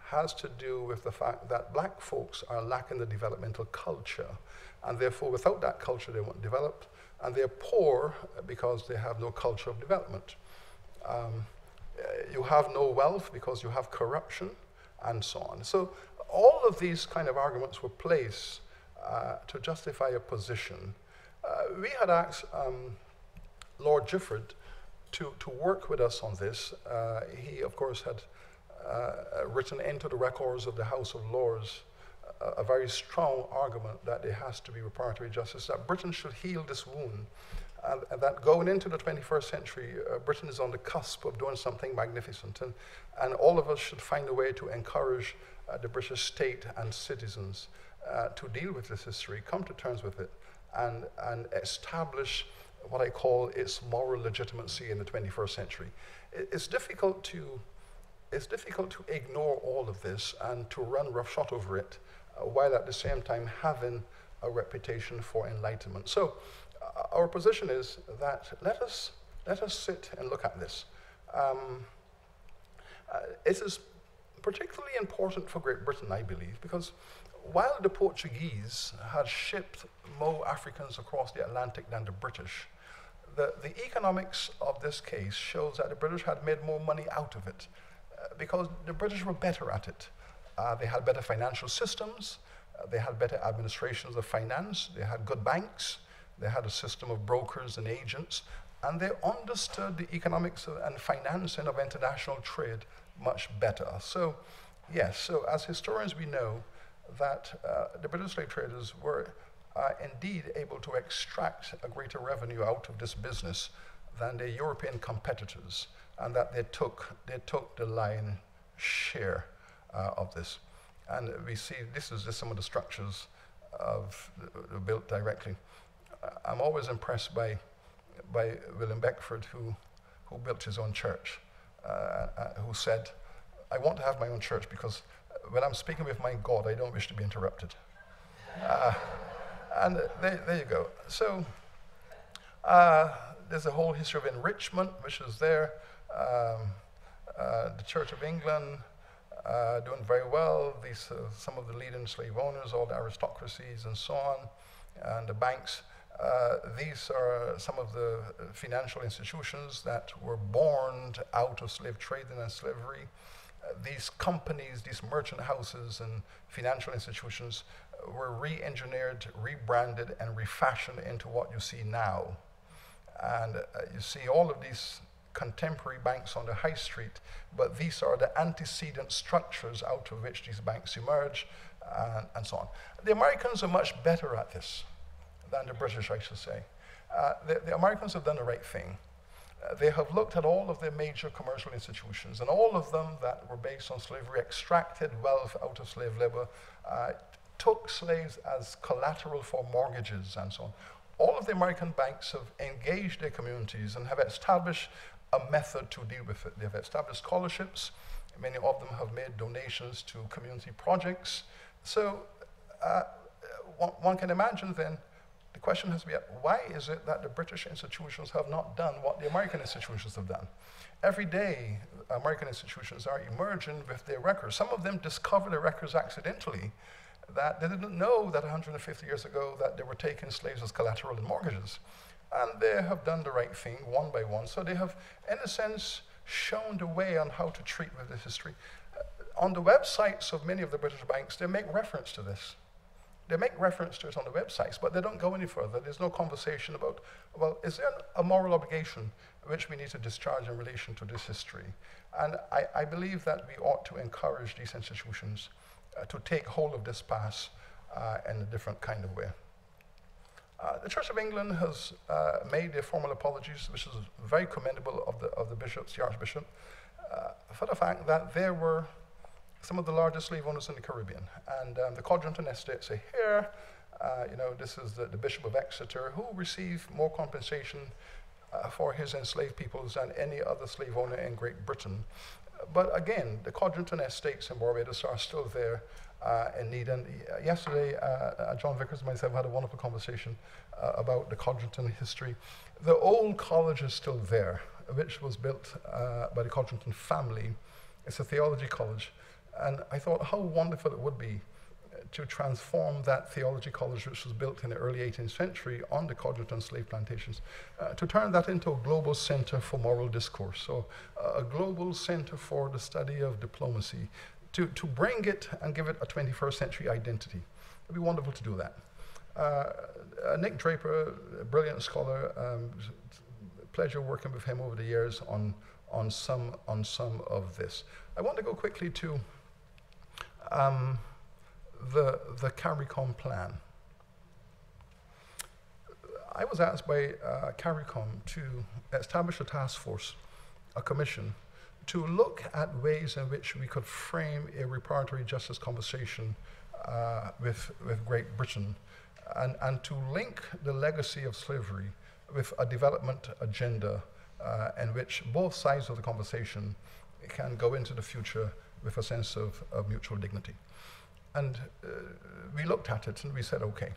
has to do with the fact that black folks are lacking the developmental culture, and therefore, without that culture, they won't develop, and they're poor because they have no culture of development. Um, you have no wealth because you have corruption, and so on. So, all of these kind of arguments were placed uh, to justify a position. Uh, we had asked um, Lord Gifford to, to work with us on this. Uh, he, of course, had uh, written into the records of the House of Lords a, very strong argument that there has to be reparatory justice, that Britain should heal this wound, and, and that going into the 21st century, uh, Britain is on the cusp of doing something magnificent, and, and all of us should find a way to encourage uh, the British state and citizens uh, to deal with this history, come to terms with it, and, and establish what I call its moral legitimacy in the 21st century. It's difficult to, it's difficult to ignore all of this and to run roughshod over it while at the same time having a reputation for enlightenment. So uh, our position is that let us, let us sit and look at this. Um, uh, it is particularly important for Great Britain, I believe, because while the Portuguese had shipped more Africans across the Atlantic than the British, the, the economics of this case shows that the British had made more money out of it uh, because the British were better at it. Uh, they had better financial systems, uh, they had better administrations of finance, they had good banks, they had a system of brokers and agents, and they understood the economics and financing of international trade much better. So, yes, so as historians, we know that uh, the British slave traders were are indeed able to extract a greater revenue out of this business than their European competitors, and that they took, they took the lion share uh, of this. And we see this is just some of the structures of uh, built directly. I'm always impressed by, by William Beckford, who, who built his own church, uh, uh, who said, I want to have my own church because when I'm speaking with my God, I don't wish to be interrupted. Uh, and there, there you go. So uh, there's a whole history of enrichment, which is there. Um, uh, the Church of England uh, doing very well. These uh, some of the leading slave owners, all the aristocracies, and so on, and the banks. Uh, these are some of the financial institutions that were born out of slave trading and slavery. Uh, these companies, these merchant houses, and financial institutions were re-engineered, rebranded, and refashioned into what you see now. And uh, you see all of these contemporary banks on the high street, but these are the antecedent structures out of which these banks emerge, and, and so on. The Americans are much better at this than the British, I should say. Uh, the, the, Americans have done the right thing. Uh, they have looked at all of their major commercial institutions, and all of them that were based on slavery extracted wealth out of slave labor, uh, took slaves as collateral for mortgages and so on. All of the American banks have engaged their communities and have established a method to deal with it. They have established scholarships. Many of them have made donations to community projects. So uh, one, one, can imagine then the question has to be why is it that the British institutions have not done what the American institutions have done? Every day, American institutions are emerging with their records. Some of them discover their records accidentally that they didn't know that 150 years ago that they were taking slaves as collateral in mortgages. And they have done the right thing one by one. So they have, in a sense, shown the way on how to treat with this history. Uh, on the websites of many of the British banks, they make reference to this. They make reference to it on the websites, but they don't go any further. There's no conversation about, well, is there a moral obligation which we need to discharge in relation to this history? And I, I believe that we ought to encourage these institutions uh, to take hold of this past uh, in a different kind of way. Uh, the Church of England has uh, made their formal apologies, which is very commendable of the, of the bishops, the archbishop. uh, for the fact that there were some of the largest slave owners in the Caribbean. And um, the Codrington Estate say here, uh, you know, this is the, the, Bishop of Exeter who received more compensation uh, for his enslaved peoples than any other slave owner in Great Britain. But again, the Codrington Estates in Barbados are still there uh, in need. And uh, yesterday, uh, uh, John Vickers and myself had a wonderful conversation about the Codrington history. The old college is still there, which was built by the Codrington family. It's a theology college. And I thought how wonderful it would be to transform that theology college, which was built in the early 18th century on the Codrington slave plantations, uh, to turn that into a global center for moral discourse. So, uh, a global center for the study of diplomacy, to, to bring it and give it a 21st century identity. It'd be wonderful to do that. Uh, Nick Draper, a brilliant scholar, um, pleasure working with him over the years on, on, some, on some of this. I want to go quickly to um, the, the CARICOM plan. I was asked by uh, CARICOM to establish a task force, a commission, to look at ways in which we could frame a reparatory justice conversation uh, with, with Great Britain and, and to link the legacy of slavery with a development agenda uh, in which both sides of the conversation can go into the future with a sense of, of mutual dignity. And uh, we looked at it and we said, okay.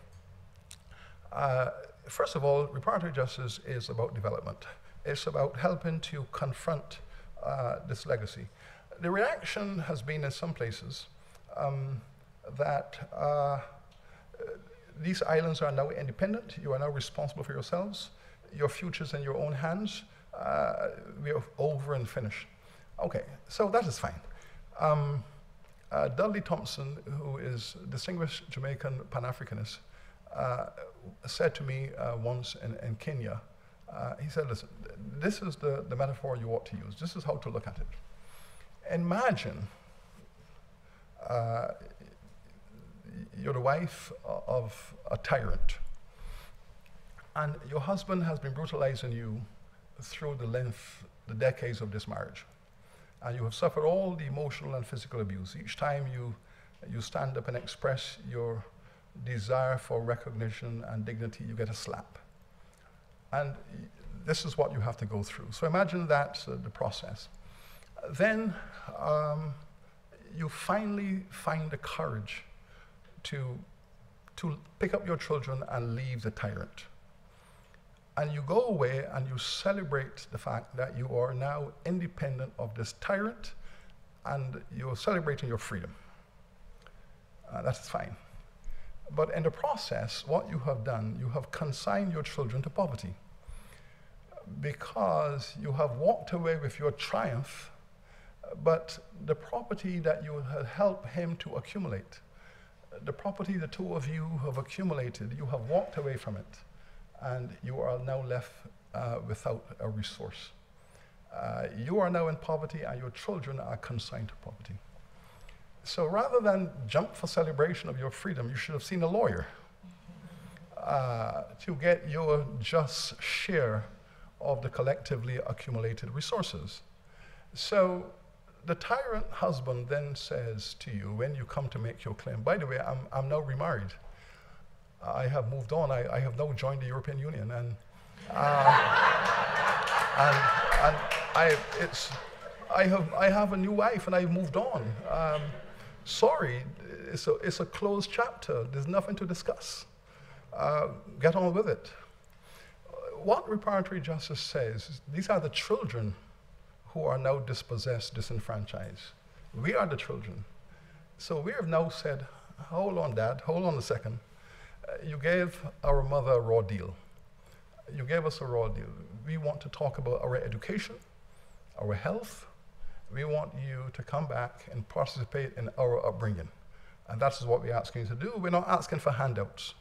Uh, first of all, reparatory justice is about development. It's about helping to confront uh, this legacy. The reaction has been in some places um, that uh, these islands are now independent. You are now responsible for yourselves. Your future's in your own hands. Uh, we are over and finished. Okay, so that is fine. Um, uh, Dudley Thompson, who is distinguished Jamaican Pan Africanist, uh, said to me uh, once in, in Kenya, uh, he said, Listen, this is the, the metaphor you ought to use. This is how to look at it. Imagine uh, you're the wife of a tyrant, and your husband has been brutalizing you through the length, the decades of this marriage and you have suffered all the emotional and physical abuse. Each time you, you stand up and express your desire for recognition and dignity, you get a slap. And this is what you have to go through. So imagine that's uh, the process. Then um, you finally find the courage to, to pick up your children and leave the tyrant. And you go away and you celebrate the fact that you are now independent of this tyrant and you're celebrating your freedom. Uh, that's fine. But in the process, what you have done, you have consigned your children to poverty because you have walked away with your triumph, but the property that you had helped him to accumulate, the property the two of you have accumulated, you have walked away from it and you are now left uh, without a resource. Uh, you are now in poverty, and your children are consigned to poverty. So rather than jump for celebration of your freedom, you should have seen a lawyer uh, to get your just share of the collectively accumulated resources. So the tyrant husband then says to you when you come to make your claim, by the way, I'm, I'm now remarried. I have moved on. I, I have now joined the European Union, and uh, and, and I it's I have I have a new wife, and I've moved on. Um, sorry, it's a it's a closed chapter. There's nothing to discuss. Uh, get on with it. What reparatory justice says these are the children who are now dispossessed, disenfranchised. We are the children. So we have now said, hold on, Dad, hold on a second uh, you gave our mother a raw deal. You gave us a raw deal. We want to talk about our education, our health. We want you to come back and participate in our upbringing. And that's what we're asking you to do. We're not asking for handouts.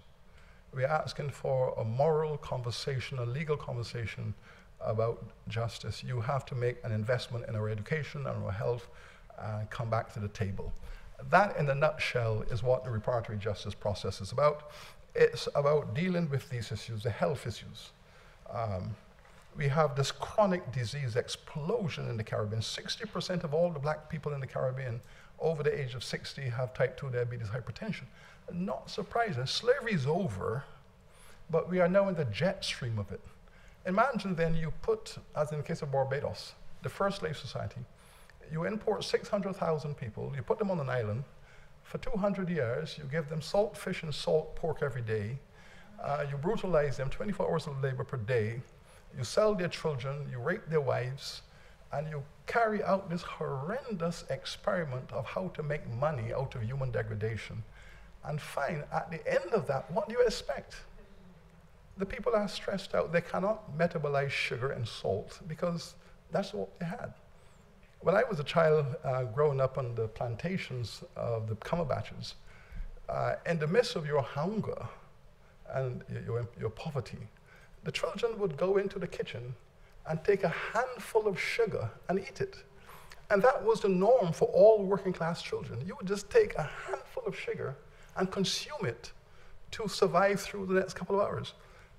We're asking for a moral conversation, a legal conversation about justice. You have to make an investment in our education and our health and come back to the table. That, in a nutshell, is what the reparatory justice process is about. It's about dealing with these issues, the health issues. Um, we have this chronic disease explosion in the Caribbean. 60% of all the black people in the Caribbean over the age of 60 have type 2 diabetes hypertension. Not surprising. Slavery is over, but we are now in the jet stream of it. Imagine then you put, as in the case of Barbados, the first slave society, you import 600,000 people, you put them on an island, for 200 years, you give them salt fish and salt pork every day, uh, you brutalize them 24 hours of labor per day, you sell their children, you rape their wives, and you carry out this horrendous experiment of how to make money out of human degradation. And fine, at the end of that, what do you expect? The people are stressed out. They cannot metabolize sugar and salt because that's what they had. When I was a child uh, growing up on the plantations of the Cumberbatches, uh, in the midst of your hunger and your, your poverty, the children would go into the kitchen and take a handful of sugar and eat it. And that was the norm for all working class children. You would just take a handful of sugar and consume it to survive through the next couple of hours.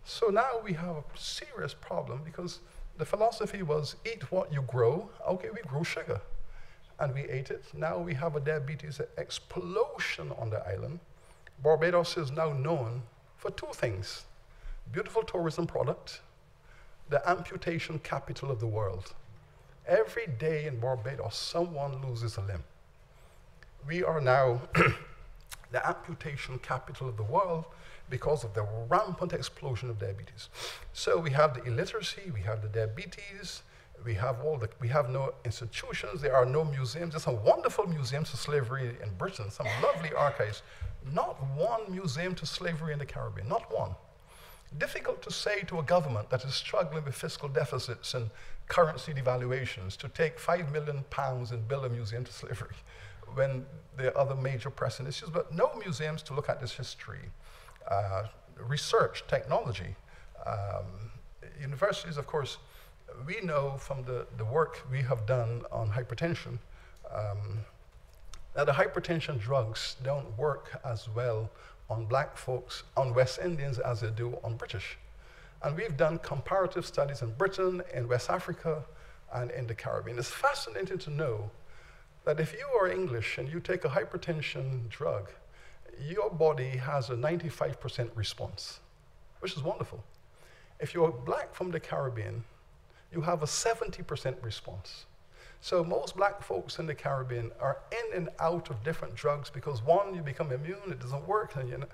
So now we have a serious problem because the philosophy was eat what you grow. Okay, we grew sugar and we ate it. Now we have a diabetes explosion on the island. Barbados is now known for two things beautiful tourism product, the amputation capital of the world. Every day in Barbados, someone loses a limb. We are now the amputation capital of the world because of the rampant explosion of diabetes. So we have the illiteracy, we have the diabetes, we have all the, we have no institutions, there are no museums. There's some wonderful museums to slavery in Britain, some lovely archives. Not one museum to slavery in the Caribbean, not one difficult to say to a government that is struggling with fiscal deficits and currency devaluations to take five million pounds and build a museum to slavery when there are other major pressing issues, but no museums to look at this history. Uh, research, technology. Um, universities, of course, we know from the, the work we have done on hypertension um, that the hypertension drugs don't work as well on black folks, on West Indians as they do on British. And we've done comparative studies in Britain, in West Africa, and in the Caribbean. It's fascinating to know that if you are English and you take a hypertension drug, your body has a 95% response, which is wonderful. If you're black from the Caribbean, you have a 70% response. So most black folks in the Caribbean are in and out of different drugs because one, you become immune, it doesn't work. And, you know.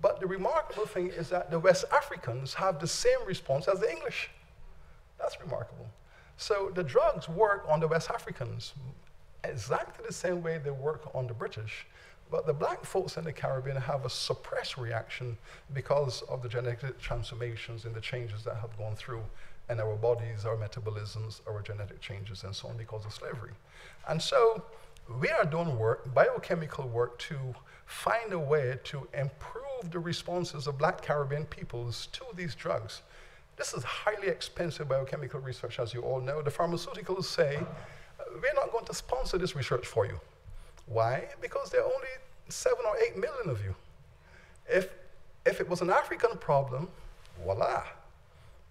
But the remarkable thing is that the West Africans have the same response as the English. That's remarkable. So the drugs work on the West Africans exactly the same way they work on the British. But the black folks in the Caribbean have a suppressed reaction because of the genetic transformations and the changes that have gone through in our bodies, our metabolisms, our genetic changes, and so on because of slavery. And so we are doing work, biochemical work, to find a way to improve the responses of black Caribbean peoples to these drugs. This is highly expensive biochemical research, as you all know. The pharmaceuticals say, we're not going to sponsor this research for you. Why? Because there are only seven or eight million of you. If, if it was an African problem, voila,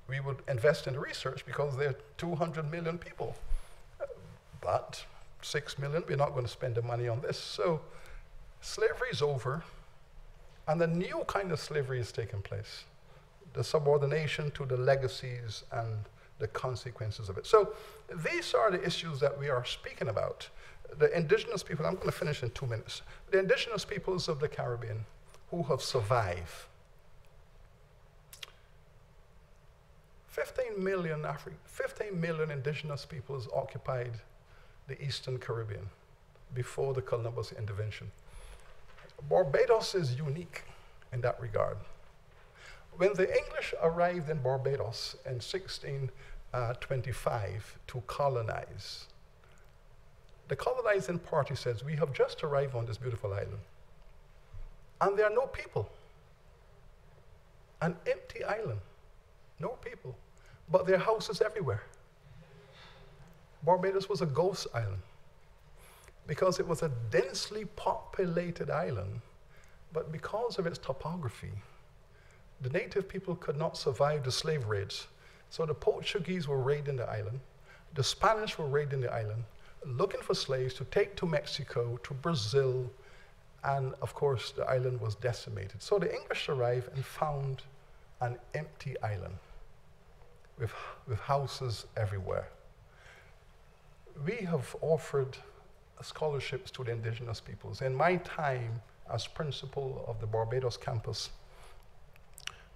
we would invest in the research because there are 200 million people. But 6 million, we're not going to spend the money on this. So slavery is over, and a new kind of slavery is taking place the subordination to the legacies and the consequences of it. So these are the issues that we are speaking about. The indigenous people, I'm going to finish in two minutes. The indigenous peoples of the Caribbean who have survived 15 million, Afri 15 million indigenous peoples occupied the Eastern Caribbean before the Columbus intervention. Barbados is unique in that regard. When the English arrived in Barbados in Uh, 1625 to colonize, the colonizing party says, We have just arrived on this beautiful island, and there are no people. An empty island, no people but there are houses everywhere. Barbados was a ghost island because it was a densely populated island, but because of its topography, the native people could not survive the slave raids. So the Portuguese were raiding the island, the Spanish were raiding the island, looking for slaves to take to Mexico, to Brazil, and of course the island was decimated. So the English arrived and found an empty island with, with houses everywhere. We have offered scholarships to the indigenous peoples. In my time as principal of the Barbados campus,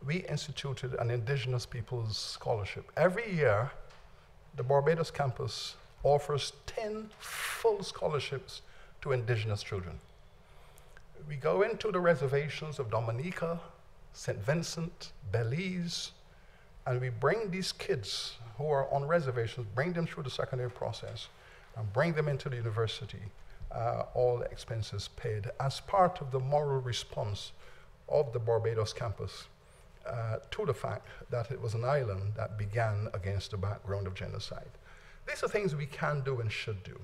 we instituted an indigenous peoples scholarship. Every year, the Barbados campus offers 10 full scholarships to indigenous children. We go into the reservations of Dominica, St. Vincent, Belize, and we bring these kids who are on reservations, bring them through the secondary process, and bring them into the university, uh, all expenses paid, as part of the moral response of the Barbados campus uh, to the fact that it was an island that began against the background of genocide. These are things we can do and should do.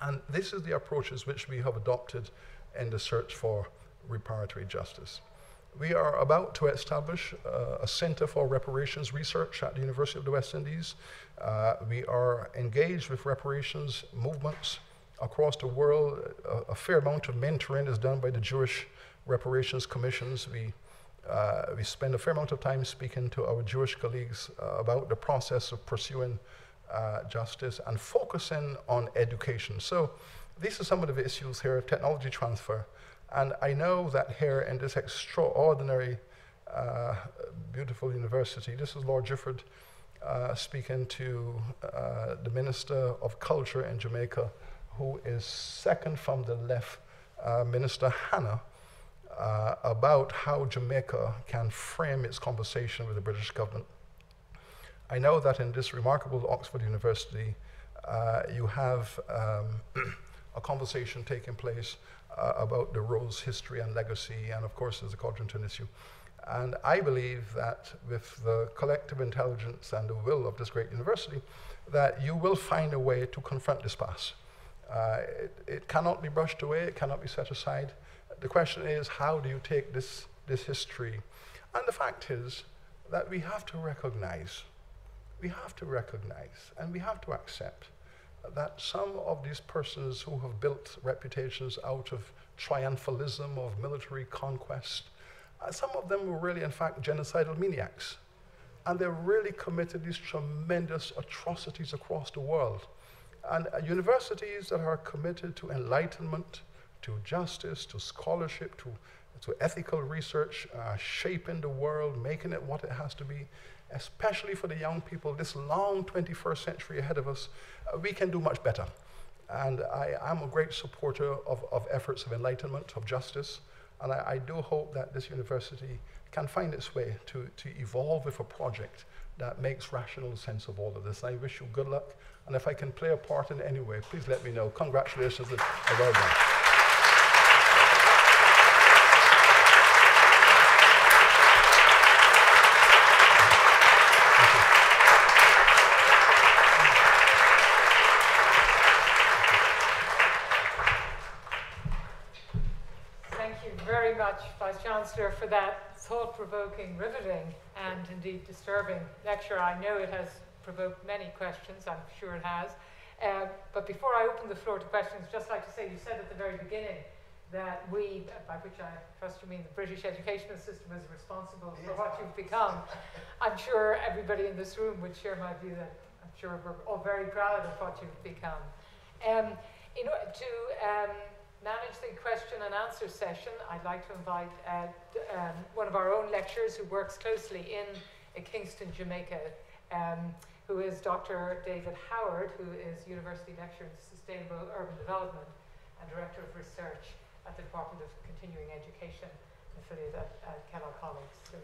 And this is the approaches which we have adopted in the search for reparatory justice. We are about to establish uh, a Center for Reparations Research at the University of the West Indies. Uh, we are engaged with reparations movements across the world. A, a, fair amount of mentoring is done by the Jewish Reparations Commissions. We, uh, we spend a fair amount of time speaking to our Jewish colleagues uh, about the process of pursuing uh, justice and focusing on education. So these are some of the issues here, of technology transfer. And I know that here in this extraordinary, uh, beautiful university, this is Lord Gifford uh, speaking to uh, the Minister of Culture in Jamaica, who is second from the left, Minister Hanna, uh, about how Jamaica can frame its conversation with the British government. I know that in this remarkable Oxford University, uh, you have um, a conversation taking place uh, about the Rhodes history and legacy, and of course, there's a Codrington issue. And I believe that with the collective intelligence and the will of this great university, that you will find a way to confront this past. Uh, it, it, cannot be brushed away, it cannot be set aside. The question is, how do you take this, this history? And the fact is that we have to recognize, we have to recognize, and we have to accept that some of these persons who have built reputations out of triumphalism, of military conquest, uh, some of them were really, in fact, genocidal maniacs. And they really committed these tremendous atrocities across the world. And uh, universities that are committed to enlightenment, to justice, to scholarship, to, to ethical research, uh, shaping the world, making it what it has to be, especially for the young people, this long 21st century ahead of us, uh, we can do much better. And I, am a great supporter of, of, efforts of enlightenment, of justice, and I, I, do hope that this university can find its way to, to evolve with a project that makes rational sense of all of this. I wish you good luck, and if I can play a part in any way, please let me know. Congratulations and well done. Chancellor, for thought-provoking, riveting, and indeed disturbing lecture. I know it has provoked many questions, I'm sure it has. Uh, but before I open the floor to questions, just like to say, you said at the very beginning that we, by which I trust you mean the British educational system is responsible for what you've become. I'm sure everybody in this room would share my view that I'm sure we're all very proud of what you've become. Um, in order to um, manage the question and answer session, I'd like to invite uh, um, one of our own lecturers who works closely in uh, Kingston, Jamaica, um, who is Dr. David Howard, who is University Lecturer in Sustainable Urban Development and Director of Research at the Department of Continuing Education, affiliate at, at Kellogg College. So,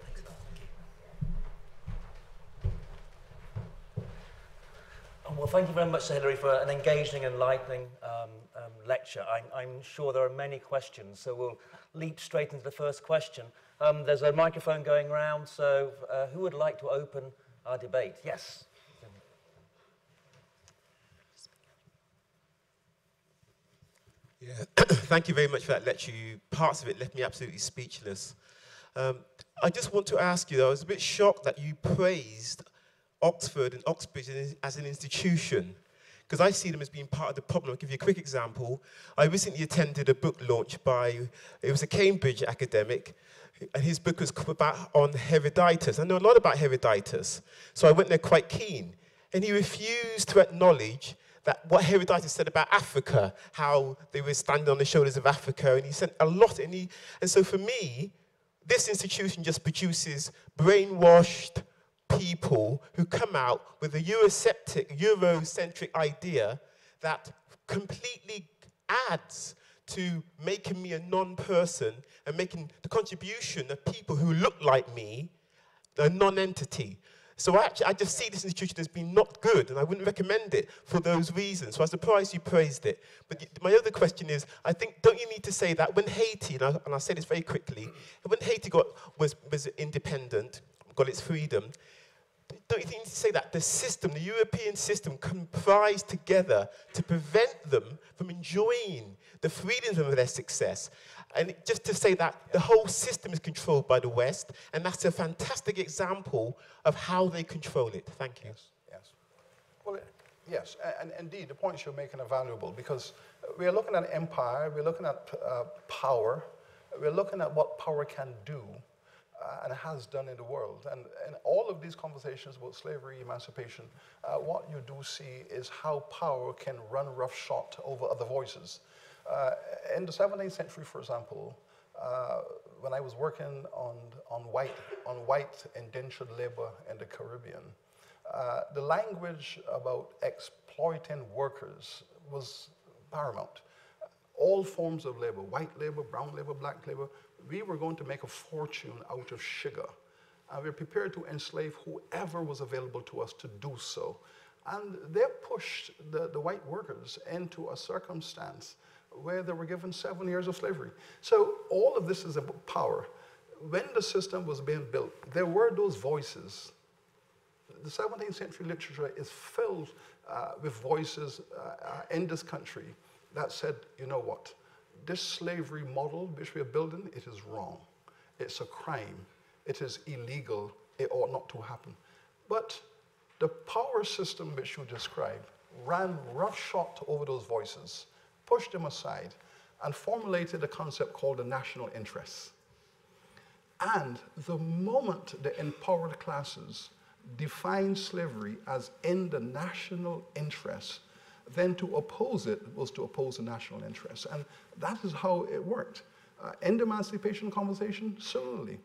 Well, thank you very much, Sir Hilary, for an engaging, and enlightening um, um, lecture. I'm, I'm, sure there are many questions, so we'll leap straight into the first question. Um, there's a microphone going around, so uh, who would like to open our debate? Yes. Yeah, thank you very much for that lecture. You, parts of it left me absolutely speechless. Um, I just want to ask you, though, I was a bit shocked that you praised Oxford and Oxbridge as an institution because I see them as being part of the problem. I'll give you a quick example. I recently attended a book launch by, it was a Cambridge academic, and his book was about on Herodotus. I know a lot about Herodotus, so I went there quite keen. And he refused to acknowledge that what Herodotus said about Africa, how they were standing on the shoulders of Africa, and he said a lot. And, he, and so for me, this institution just produces brainwashed people who come out with a Eurosceptic, Eurocentric idea that completely adds to making me a non person and making the contribution of people who look like me a non entity. So I, actually, I just see this institution as being not good, and I wouldn't recommend it for those reasons. So I'm surprised you praised it. But my other question is, I think, don't you need to say that when Haiti, and, I, and I'll say this very quickly, when Haiti got, was, was independent, got its freedom, don't you think you need to say that the system, the European system, comprised together to prevent them from enjoying the freedoms of their success? And just to say that the whole system is controlled by the West, and that's a fantastic example of how they control it. Thank you. Yes, yes. Well, yes, and, and indeed, the points you're making are valuable because we're looking at empire, we're looking at uh, power, we're looking at what power can do uh, and has done in the world. And in all of these conversations about slavery, emancipation, uh, what you do see is how power can run roughshod over other voices. Uh, in the 17th century, for example, uh, when I was working on, on, white, on white indentured labor in the Caribbean, uh, the language about exploiting workers was paramount. All forms of labor, white labor, brown labor, black labor, we were going to make a fortune out of sugar. We were prepared to enslave whoever was available to us to do so. And they pushed the, the white workers into a circumstance where they were given seven years of slavery. So all of this is about power. When the system was being built, there were those voices. The 17th century literature is filled uh, with voices uh, uh, in this country that said, you know what, this slavery model which we are building, it is wrong. It's a crime. It is illegal. It ought not to happen. But the power system which you describe ran roughshod over those voices pushed them aside, and formulated a concept called the national interest. And the moment the empowered classes define slavery as in the national interest, then to oppose it was to oppose the national interest. And that is how it worked. Uh, the emancipation conversation, similarly,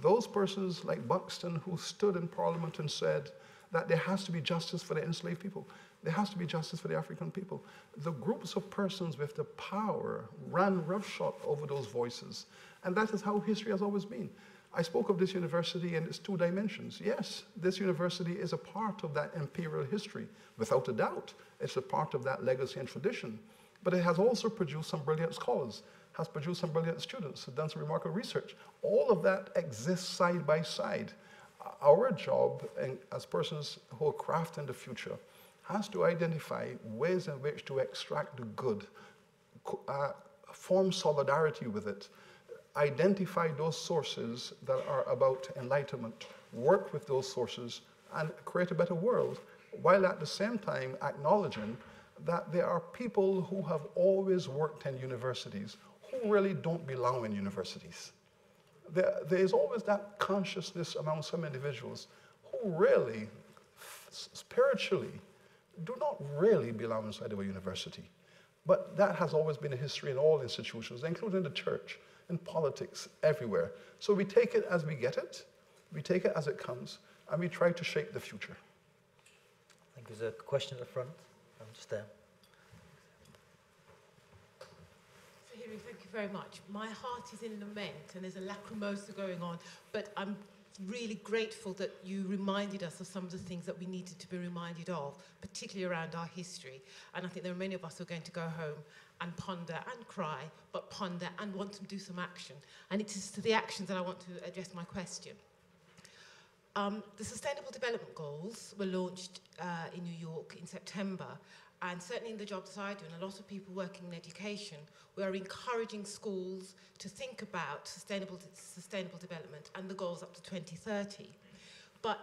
those persons like Buxton who stood in Parliament and said that there has to be justice for the enslaved people. There has to be justice for the African people. The groups of persons with the power ran roughshod over those voices. And that is how history has always been. I spoke of this university in its two dimensions. Yes, this university is a part of that imperial history. Without a doubt, it's a part of that legacy and tradition. But it has also produced some brilliant scholars, has produced some brilliant students, has done some remarkable research. All of that exists side by side. Our job as persons who are crafting the future has to identify ways in which to extract the good, uh, form solidarity with it, identify those sources that are about enlightenment, work with those sources, and create a better world, while at the same time acknowledging that there are people who have always worked in universities who really don't belong in universities. There, there is always that consciousness among some individuals who really, spiritually, do not really belong inside of a university. But that has always been a history in all institutions, including the church, in politics, everywhere. So we take it as we get it, we take it as it comes, and we try to shape the future. I think there's a question at the front. I'm just there. thank you very much. My heart is in lament and there's a lacrimosa going on, but I'm really grateful that you reminded us of some of the things that we needed to be reminded of, particularly around our history. And I think there are many of us who are going to go home and ponder and cry, but ponder and want to do some action. And it is to the actions that I want to address my question. Um, the Sustainable Development Goals were launched uh, in New York in September, and certainly in the jobs I do, and a lot of people working in education, we are encouraging schools to think about sustainable, sustainable development and the goals up to 2030. But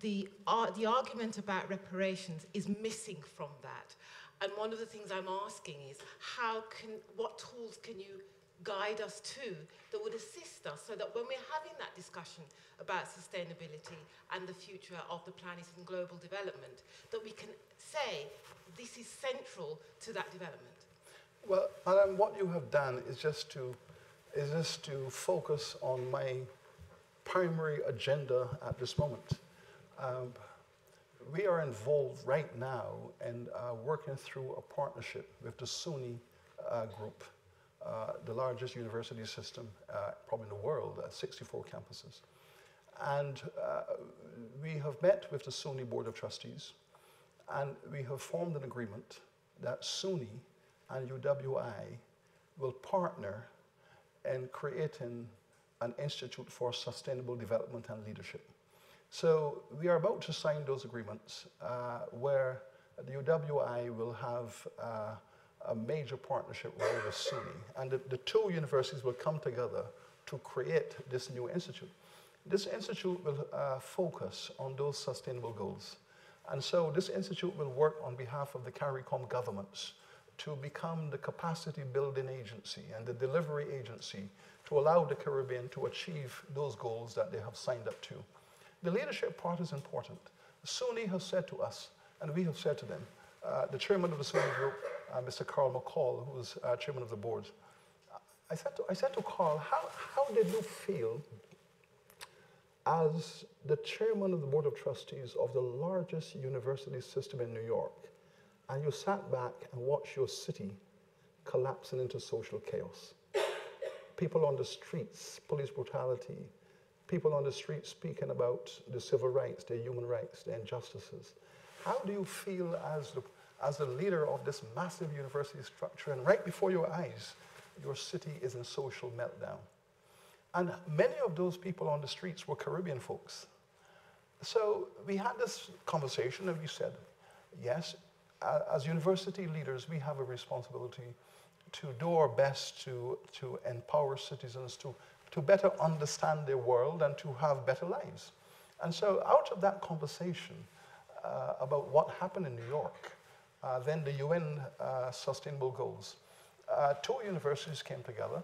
the, uh, the argument about reparations is missing from that. And one of the things I'm asking is how can, what tools can you guide us to that would assist us so that when we're having that discussion about sustainability and the future of the planet and global development, that we can say this is central to that development. Well, Madam, what you have done is just to is just to focus on my primary agenda at this moment. Um, we are involved right now and uh, working through a partnership with the SUNY uh, group, uh, the largest university system uh, probably in the world, 64 campuses. And uh, we have met with the SUNY Board of Trustees, and we have formed an agreement that SUNY and UWI will partner in creating an Institute for Sustainable Development and Leadership. So we are about to sign those agreements uh, where the UWI will have uh, a major partnership role with SUNY. And the, the, two universities will come together to create this new institute. This institute will uh, focus on those sustainable goals. And so this institute will work on behalf of the CARICOM governments to become the capacity building agency and the delivery agency to allow the Caribbean to achieve those goals that they have signed up to. The leadership part is important. SUNY has said to us, and we have said to them, uh, the chairman of the SUNY group, uh, Mr. Carl McCall, who is uh, chairman of the board, I said to, I said to Carl, how, how did you feel as the chairman of the board of trustees of the largest university system in New York, and you sat back and watched your city collapsing into social chaos? People on the streets, police brutality, people on the street speaking about the civil rights, the human rights, the injustices. How do you feel as the, as the leader of this massive university structure and right before your eyes, your city is in social meltdown? And many of those people on the streets were Caribbean folks. So we had this conversation and we said, yes, as university leaders, we have a responsibility to do our best to, to empower citizens to to better understand their world and to have better lives. And so, out of that conversation uh, about what happened in New York, uh, then the UN uh, Sustainable Goals, uh, two universities came together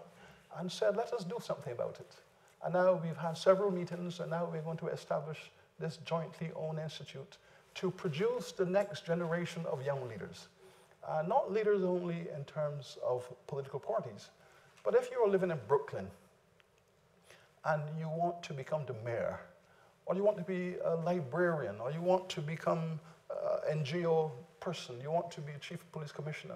and said, let us do something about it. And now we've had several meetings, and now we're going to establish this jointly owned institute to produce the next generation of young leaders. Uh, not leaders only in terms of political parties, but if you're living in Brooklyn, and you want to become the mayor, or you want to be a librarian, or you want to become an NGO person, you want to be a chief police commissioner,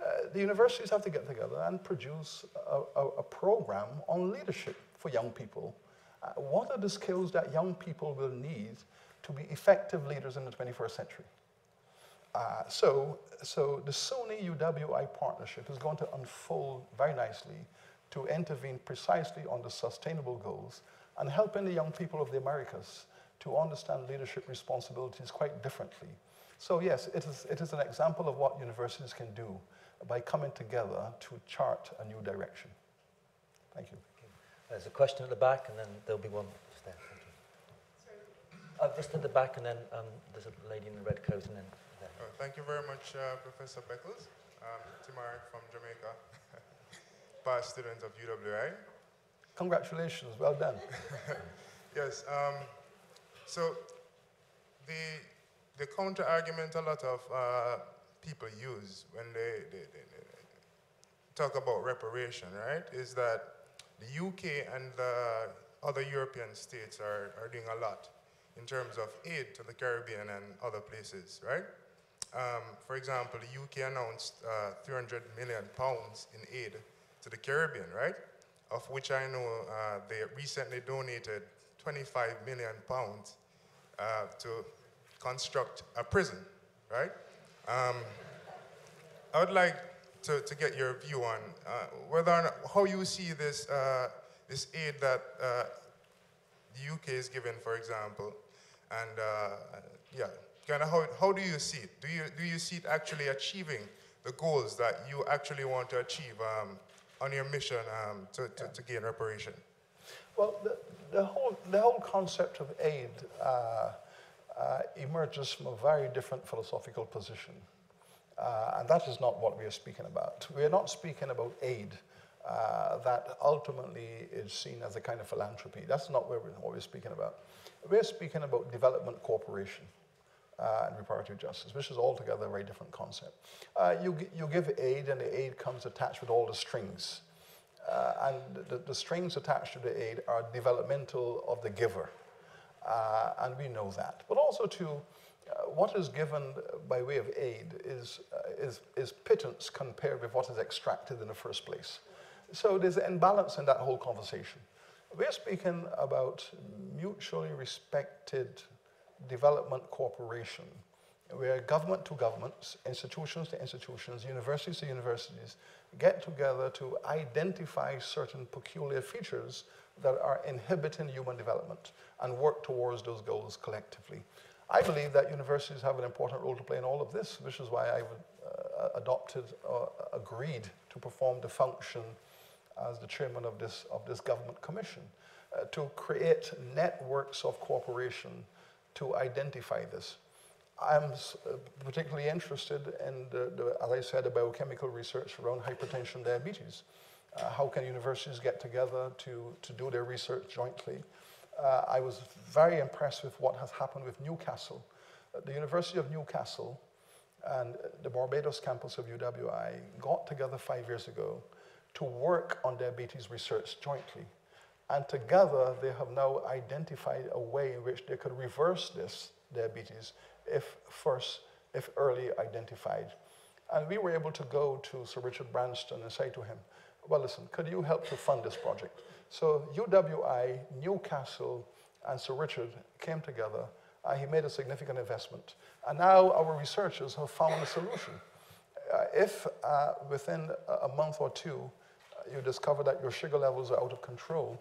uh, the universities have to get together and produce a, a, a program on leadership for young people. Uh, what are the skills that young people will need to be effective leaders in the 21st century? Uh, so, so the SUNY UWI partnership is going to unfold very nicely to intervene precisely on the sustainable goals and helping the young people of the Americas to understand leadership responsibilities quite differently. So yes, it is, it is an example of what universities can do by coming together to chart a new direction. Thank you. There's a question at the back, and then there'll be one there. Uh, just at the back, and then um, there's a lady in the red coat, and then there. Oh, thank you very much, uh, Professor Beckles. Um, Timar from Jamaica past student of UWI. Congratulations, well done. yes, um, so the, the counter argument a lot of uh, people use when they, they, they, they, talk about reparation, right, is that the UK and the other European states are, are doing a lot in terms of aid to the Caribbean and other places, right? Um, for example, the UK announced uh, 300 million pounds in aid to the Caribbean, right? Of which I know uh, they recently donated 25 million pounds uh, to construct a prison, right? Um, I would like to, to get your view on uh, whether or not, how you see this, uh, this aid that uh, the UK is giving, for example, and uh, yeah, kind of how, how do you see it? Do you, do you see it actually achieving the goals that you actually want to achieve um, on your mission um, to, to, to, gain reparation? Well, the, the, whole, the whole concept of aid uh, uh, emerges from a very different philosophical position. Uh, and that is not what we are speaking about. We are not speaking about aid uh, that ultimately is seen as a kind of philanthropy. That's not what we're, what we're speaking about. We're speaking about development cooperation uh, and reparative justice, which is altogether a very different concept. Uh, you, you give aid, and the aid comes attached with all the strings. Uh, and the, the, strings attached to the aid are developmental of the giver. Uh, and we know that. But also, to uh, what is given by way of aid is, uh, is, is pittance compared with what is extracted in the first place. So there's an imbalance in that whole conversation. We're speaking about mutually respected development cooperation, where government to governments, institutions to institutions, universities to universities get together to identify certain peculiar features that are inhibiting human development and work towards those goals collectively. I believe that universities have an important role to play in all of this, which is why I uh, adopted or agreed to perform the function as the chairman of this, of this government commission, uh, to create networks of cooperation to identify this. I'm uh, particularly interested in, as I said, the biochemical research around hypertension diabetes. Uh, how can universities get together to, to do their research jointly? Uh, I was very impressed with what has happened with Newcastle. Uh, the University of Newcastle and the Barbados campus of UWI got together five years ago to work on diabetes research jointly. And together, they have now identified a way in which they could reverse this diabetes if first, if early identified. And we were able to go to Sir Richard Branson and say to him, well, listen, could you help to fund this project? So UWI, Newcastle, and Sir Richard came together. Uh, he made a significant investment. And now our researchers have found a solution. Uh, if uh, within a month or two you discover that your sugar levels are out of control,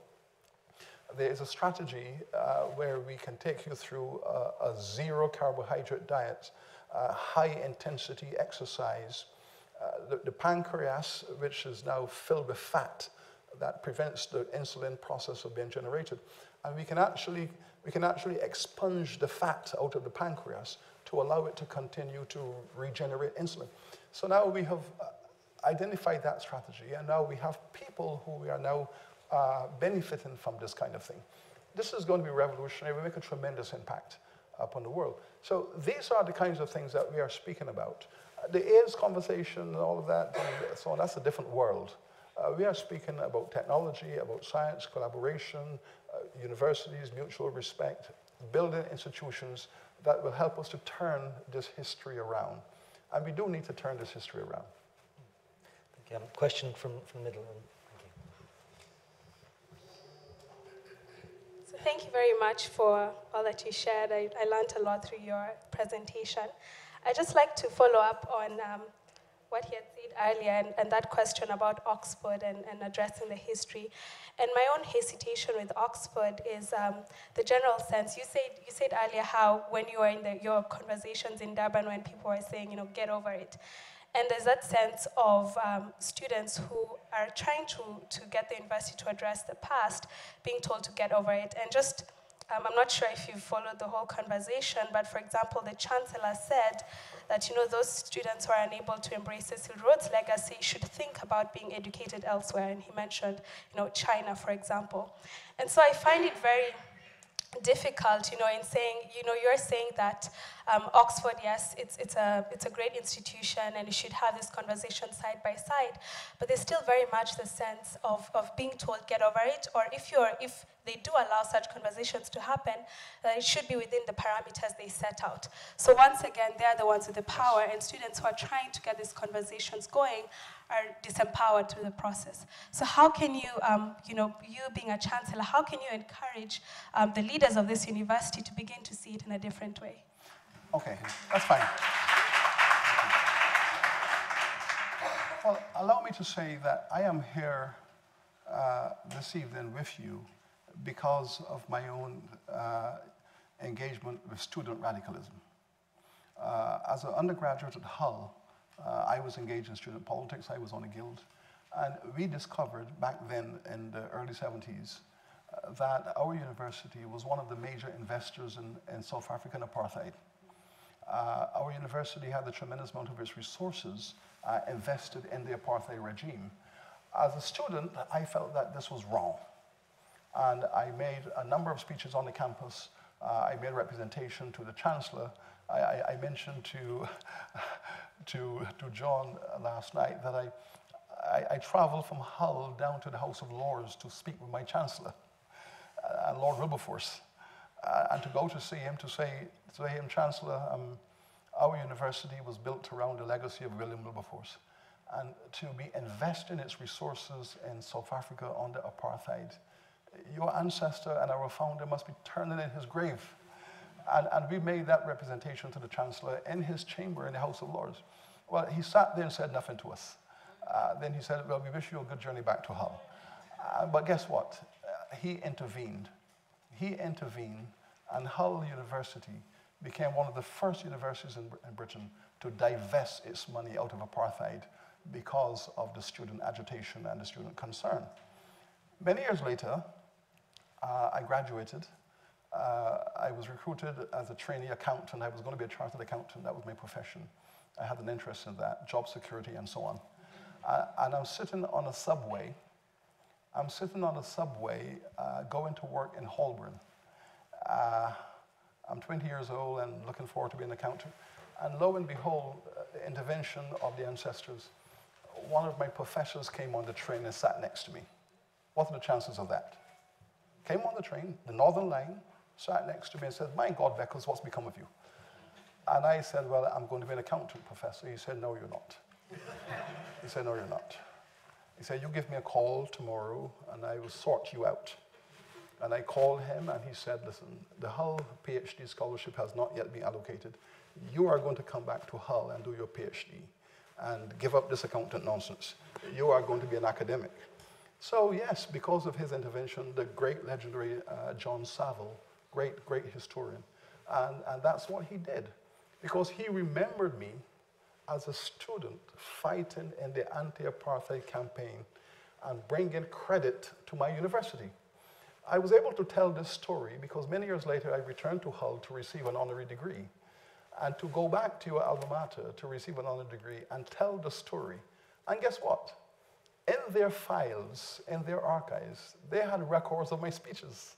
there is a strategy uh, where we can take you through a, a zero carbohydrate diet, uh, high intensity exercise. Uh, the, the, pancreas, which is now filled with fat, that prevents the insulin process of being generated. And we can actually, we can actually expunge the fat out of the pancreas to allow it to continue to regenerate insulin. So now we have uh, identified that strategy, and now we have people who we are now uh, benefiting from this kind of thing. This is going to be revolutionary. We make a tremendous impact upon the world. So these are the kinds of things that we are speaking about. Uh, the AIDS conversation and all of that, so on, that's a different world. Uh, we are speaking about technology, about science, collaboration, uh, universities, mutual respect, building institutions that will help us to turn this history around. And we do need to turn this history around. Thank Um, question from, from the middle. Thank you very much for all that you shared. I, I learned a lot through your presentation. I'd just like to follow up on um, what he had said earlier and, and that question about Oxford and, and, addressing the history. And my own hesitation with Oxford is um, the general sense. You said, you said earlier how when you were in the, your conversations in Durban when people were saying, you know, get over it. And there's that sense of um, students who are trying to, to get the university to address the past, being told to get over it. And just, um, I'm not sure if you followed the whole conversation, but for example, the chancellor said that, you know, those students who are unable to embrace Cecil Rhodes' legacy should think about being educated elsewhere. And he mentioned, you know, China, for example. And so I find it very difficult, you know, in saying, you know, you're saying that um, Oxford, yes, it's, it's, a, it's a great institution and you should have this conversation side by side, but there's still very much the sense of, of being told, get over it, or if, you're, if they do allow such conversations to happen, it should be within the parameters they set out. So once again, they're the ones with the power, and students who are trying to get these conversations going are disempowered through the process. So how can you, um, you know, you being a chancellor, how can you encourage um, the leaders of this university to begin to see it in a different way? Okay, that's fine. Well, allow me to say that I am here uh, this evening with you because of my own uh, engagement with student radicalism. Uh, as an undergraduate at Hull, uh, I was engaged in student politics. I was on a guild. And we discovered back then in the early 70s uh, that our university was one of the major investors in, in South African apartheid. Uh, our university had a tremendous amount of its resources uh, invested in the apartheid regime. As a student, I felt that this was wrong. And I made a number of speeches on the campus. Uh, I made a representation to the chancellor. I, I, I mentioned to, to, to John last night that I, I, I traveled from Hull down to the House of Lords to speak with my chancellor, uh, Lord Wilberforce, uh, and to go to see him to say to him, Chancellor, um, our university was built around the legacy of William Wilberforce. And to be investing its resources in South Africa under apartheid, your ancestor and our founder must be turning in his grave. And, and we made that representation to the Chancellor in his chamber in the House of Lords. Well, he sat there and said nothing to us. Uh, then he said, Well, we wish you a good journey back to Hull. Uh, but guess what? Uh, he intervened. He intervened, and Hull University became one of the first universities in, in Britain to divest its money out of apartheid because of the student agitation and the student concern. Many years later, uh, I graduated. Uh, I was recruited as a trainee accountant. I was going to be a chartered accountant. That was my profession. I had an interest in that, job security and so on. Uh, and I'm sitting on a subway. I'm sitting on a subway uh, going to work in Holborn. I'm 20 years old and looking forward to being an accountant. And lo and behold, uh, intervention of the ancestors. One of my professors came on the train and sat next to me. What are the chances of that? Came on the train, the Northern Line, sat next to me and said, My God, Beckles, what's become of you? And I said, Well, I'm going to be an accountant professor. He said, No, you're not. he said, No, you're not. He said, You give me a call tomorrow and I will sort you out. And I called him and he said, Listen, the Hull PhD scholarship has not yet been allocated. You are going to come back to Hull and do your PhD and give up this accountant nonsense. You are going to be an academic. So, yes, because of his intervention, the great legendary uh, John Saville, great, great historian, and, and that's what he did. Because he remembered me as a student fighting in the anti apartheid campaign and bringing credit to my university. I was able to tell this story because many years later I returned to Hull to receive an honorary degree and to go back to your alma mater to receive an honorary degree and tell the story. And guess what? In their files, in their archives, they had records of my speeches,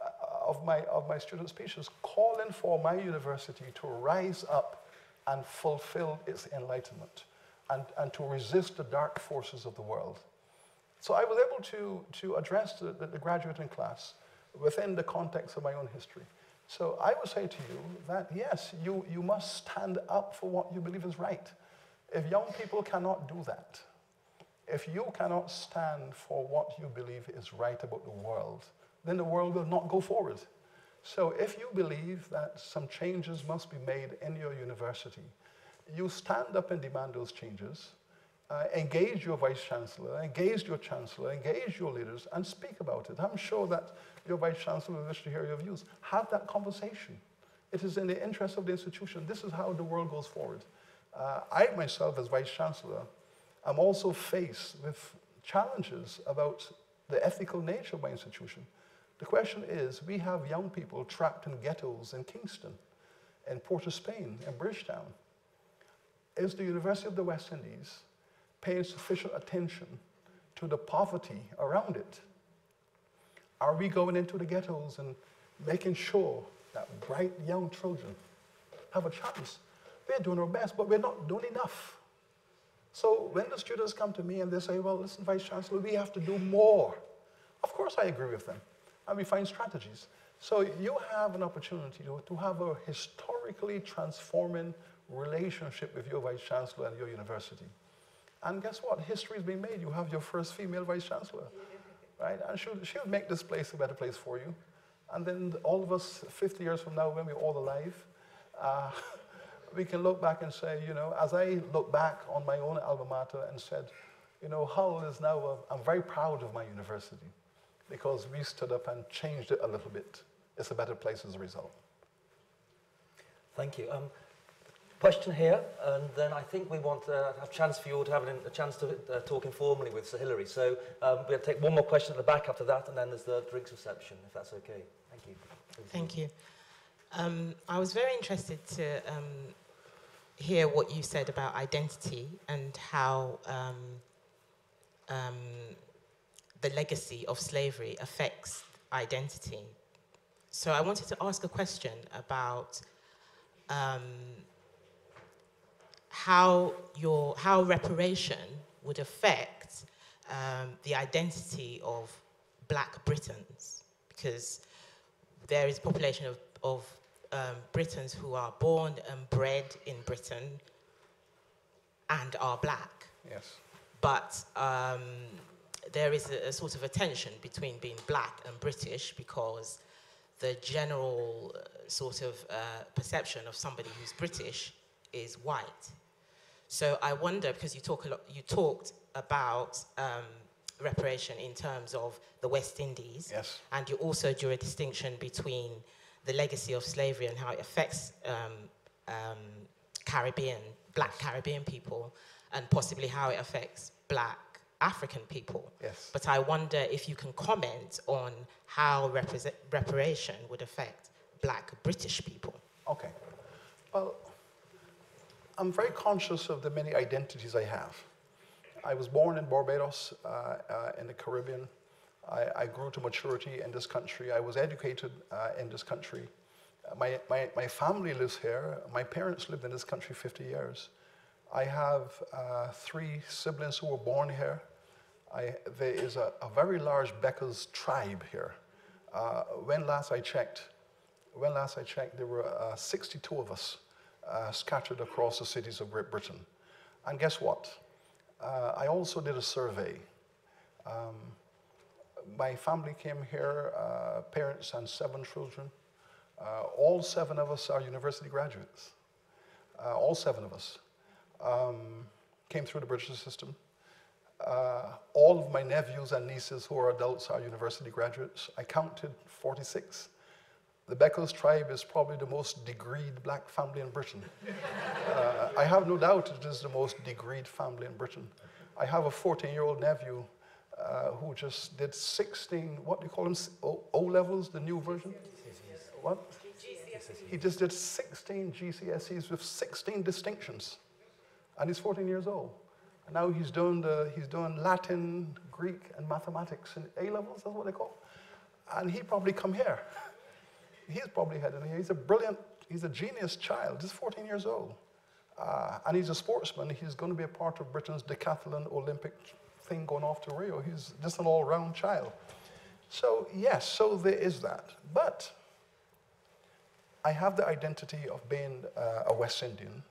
uh, of my, of my student speeches, calling for my university to rise up and fulfill its enlightenment and, and to resist the dark forces of the world. So I was able to, to address the, the, the graduating class within the context of my own history. So I would say to you that yes, you, you must stand up for what you believe is right. If young people cannot do that, if you cannot stand for what you believe is right about the world, then the world will not go forward. So if you believe that some changes must be made in your university, you stand up and demand those changes uh, engage your vice chancellor, engage your chancellor, engage your leaders, and speak about it. I'm sure that your vice chancellor will wish to hear your views. Have that conversation. It is in the interest of the institution. This is how the world goes forward. Uh, I myself, as vice chancellor, am also faced with challenges about the ethical nature of my institution. The question is, we have young people trapped in ghettos in Kingston, in Port of Spain, in Bridgetown. Is the University of the West Indies paying sufficient attention to the poverty around it? Are we going into the ghettos and making sure that bright young children have a chance? We're doing our best, but we're not doing enough. So when the students come to me and they say, well, listen, Vice Chancellor, we have to do more. Of course, I agree with them. And we find strategies. So you have an opportunity to, to have a historically transforming relationship with your Vice Chancellor and your university. And guess what? History is being made. You have your first female vice chancellor, right? And she'll, she'll make this place a better place for you. And then all of us, 50 years from now, when we're all alive, uh, we can look back and say, you know, as I look back on my own alma mater and said, you know, Hull is now, a, I'm very proud of my university because we stood up and changed it a little bit. It's a better place as a result. Thank you. Um, Question here, and then I think we want to have a chance for you all to have a chance to uh, talk informally with Sir Hilary. So um, we'll take one more question at the back after that, and then there's the drinks reception, if that's okay. Thank you. Thank you. Um, I was very interested to um, hear what you said about identity and how um, um, the legacy of slavery affects identity. So I wanted to ask a question about um, how, your, how reparation would affect um, the identity of black Britons, because there is a population of, of um, Britons who are born and bred in Britain and are black. Yes. But um, there is a, a, sort of a tension between being black and British because the general uh, sort of uh, perception of somebody who's British is white. So I wonder because you talk a lot, you talked about um, reparation in terms of the West Indies, yes. and you also drew a distinction between the legacy of slavery and how it affects um, um, Caribbean, black Caribbean people, and possibly how it affects black African people. Yes. But I wonder if you can comment on how reparation would affect black British people. Okay. Well, I'm very conscious of the many identities I have. I was born in Barbados, uh, uh, in the Caribbean. I, I, grew to maturity in this country. I was educated uh, in this country. My, my, my, family lives here. My parents lived in this country 50 years. I have uh, three siblings who were born here. I, there is a, a, very large Beckles tribe here. Uh, when last I checked, when last I checked, there were uh, 62 of us scattered across the cities of Great Britain. And guess what? I also did a survey. Um, my family came here, uh, parents and seven children. Uh, all seven of us are university graduates. Uh, all seven of us um, came through the British system. Uh, all of my nephews and nieces who are adults are university graduates. I counted 46. The Beckles tribe is probably the most degreed black family in Britain. Uh, I have no doubt it is the most degreed family in Britain. I have a 14 year old nephew uh, who just did 16, what do you call them, o, levels, the new version? What? He just did 16 GCSEs with 16 distinctions. And he's 14 years old. And now he's doing, the, he's doing Latin, Greek, and mathematics in A levels, that's what they call. And he probably come here. He's probably heading here. He's a brilliant, he's a genius child. He's 14 years old. Uh, and he's a sportsman. He's going to be a part of Britain's decathlon Olympic thing going off to Rio. He's just an all round child. So, yes, so there is that. But I have the identity of being uh, a West Indian.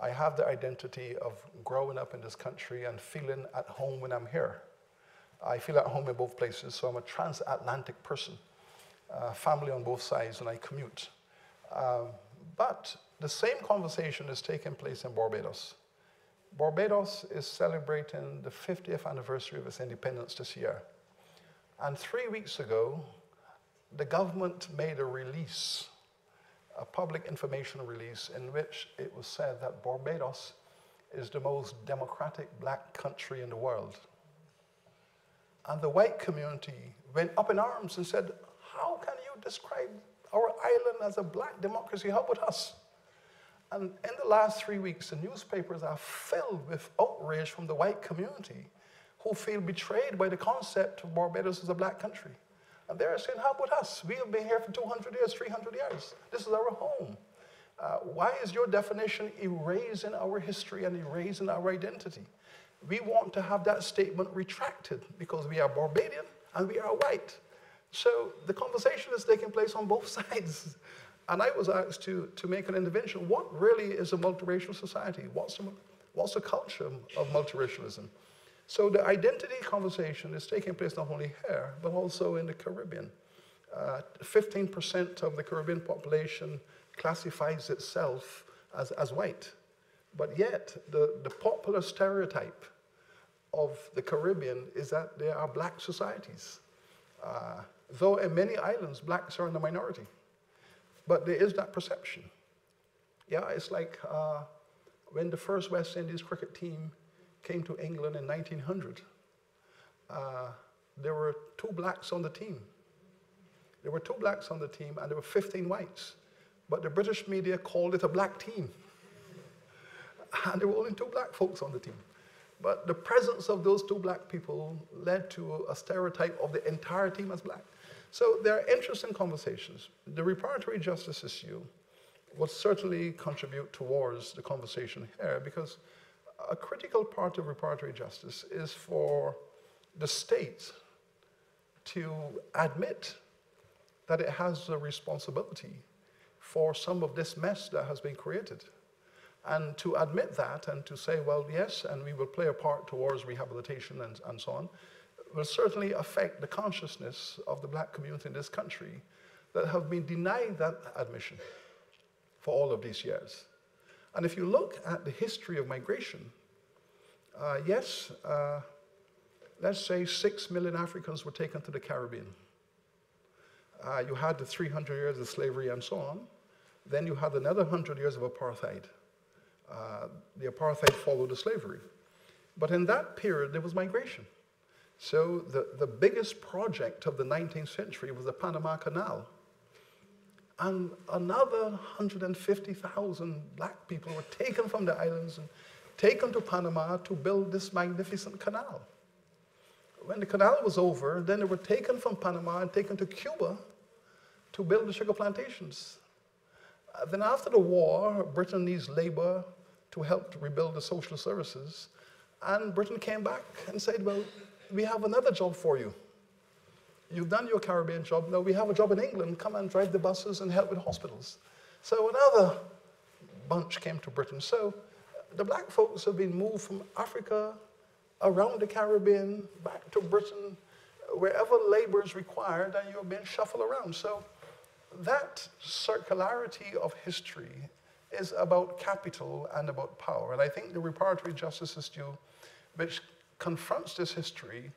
I have the identity of growing up in this country and feeling at home when I'm here. I feel at home in both places, so I'm a transatlantic person, uh, family on both sides, and I commute. Um, but the same conversation is taking place in Barbados. Barbados is celebrating the 50th anniversary of its independence this year. And three weeks ago, the government made a release, a public information release, in which it was said that Barbados is the most democratic black country in the world. And the white community went up in arms and said, How can you describe our island as a black democracy? How about us? And in the last three weeks, the newspapers are filled with outrage from the white community who feel betrayed by the concept of Barbados as a black country. And they're saying, How about us? We have been here for 200 years, 300 years. This is our home. Uh, why is your definition erasing our history and erasing our identity? We want to have that statement retracted because we are Barbadian and we are white. So the conversation is taking place on both sides. And I was asked to, to make an intervention. What really is a multiracial society? What's a, what's the culture of multiracialism? So the identity conversation is taking place not only here, but also in the Caribbean. 15% uh, of the Caribbean population classifies itself as, as white. But yet, the, the popular stereotype of the Caribbean is that there are black societies. Uh, though in many islands, blacks are in the minority. But there is that perception. Yeah, it's like uh, when the first West Indies cricket team came to England in 1900, uh, there were two blacks on the team. There were two blacks on the team and there were 15 whites. But the British media called it a black team. And there were only two black folks on the team. But the presence of those two black people led to a stereotype of the entire team as black. So there are interesting conversations. The reparatory justice issue will certainly contribute towards the conversation here because a critical part of reparatory justice is for the state to admit that it has a responsibility for some of this mess that has been created. And to admit that and to say, well, yes, and we will play a part towards rehabilitation and, and so on, will certainly affect the consciousness of the black community in this country that have been denied that admission for all of these years. And if you look at the history of migration, uh, yes, uh, let's say six million Africans were taken to the Caribbean. Uh, you had the 300 years of slavery and so on. Then you had another 100 years of apartheid. Uh, the apartheid followed the slavery. But in that period, there was migration. So the, the biggest project of the 19th century was the Panama Canal. And another 150,000 black people were taken from the islands and taken to Panama to build this magnificent canal. When the canal was over, then they were taken from Panama and taken to Cuba to build the sugar plantations. Uh, then after the war, Britain needs labor to help to rebuild the social services. And Britain came back and said, well, we have another job for you. You've done your Caribbean job. Now we have a job in England. Come and drive the buses and help with hospitals. So another bunch came to Britain. So the black folks have been moved from Africa, around the Caribbean, back to Britain, wherever labor is required, and you're being shuffled around. So that circularity of history is about capital and about power. And I think the reparatory justice is due, which confronts this history,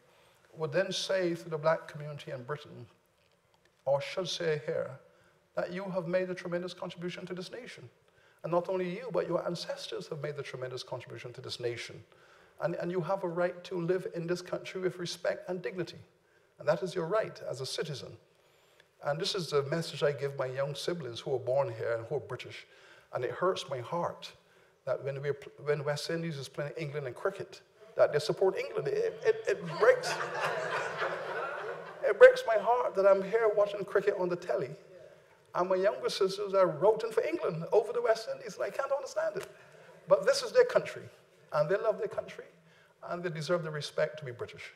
would then say to the black community in Britain, or should say here, that you have made a tremendous contribution to this nation. And not only you, but your ancestors have made a tremendous contribution to this nation. And, and you have a right to live in this country with respect and dignity. And that is your right as a citizen. And this is the message I give my young siblings who are born here and who are British. And it hurts my heart that when, we're, when West Indies is playing England in cricket, that they support England. It, it, it breaks, it breaks my heart that I'm here watching cricket on the telly, and my younger sisters are rooting for England over the West Indies, and I can't understand it. But this is their country, and they love their country, and they deserve the respect to be British.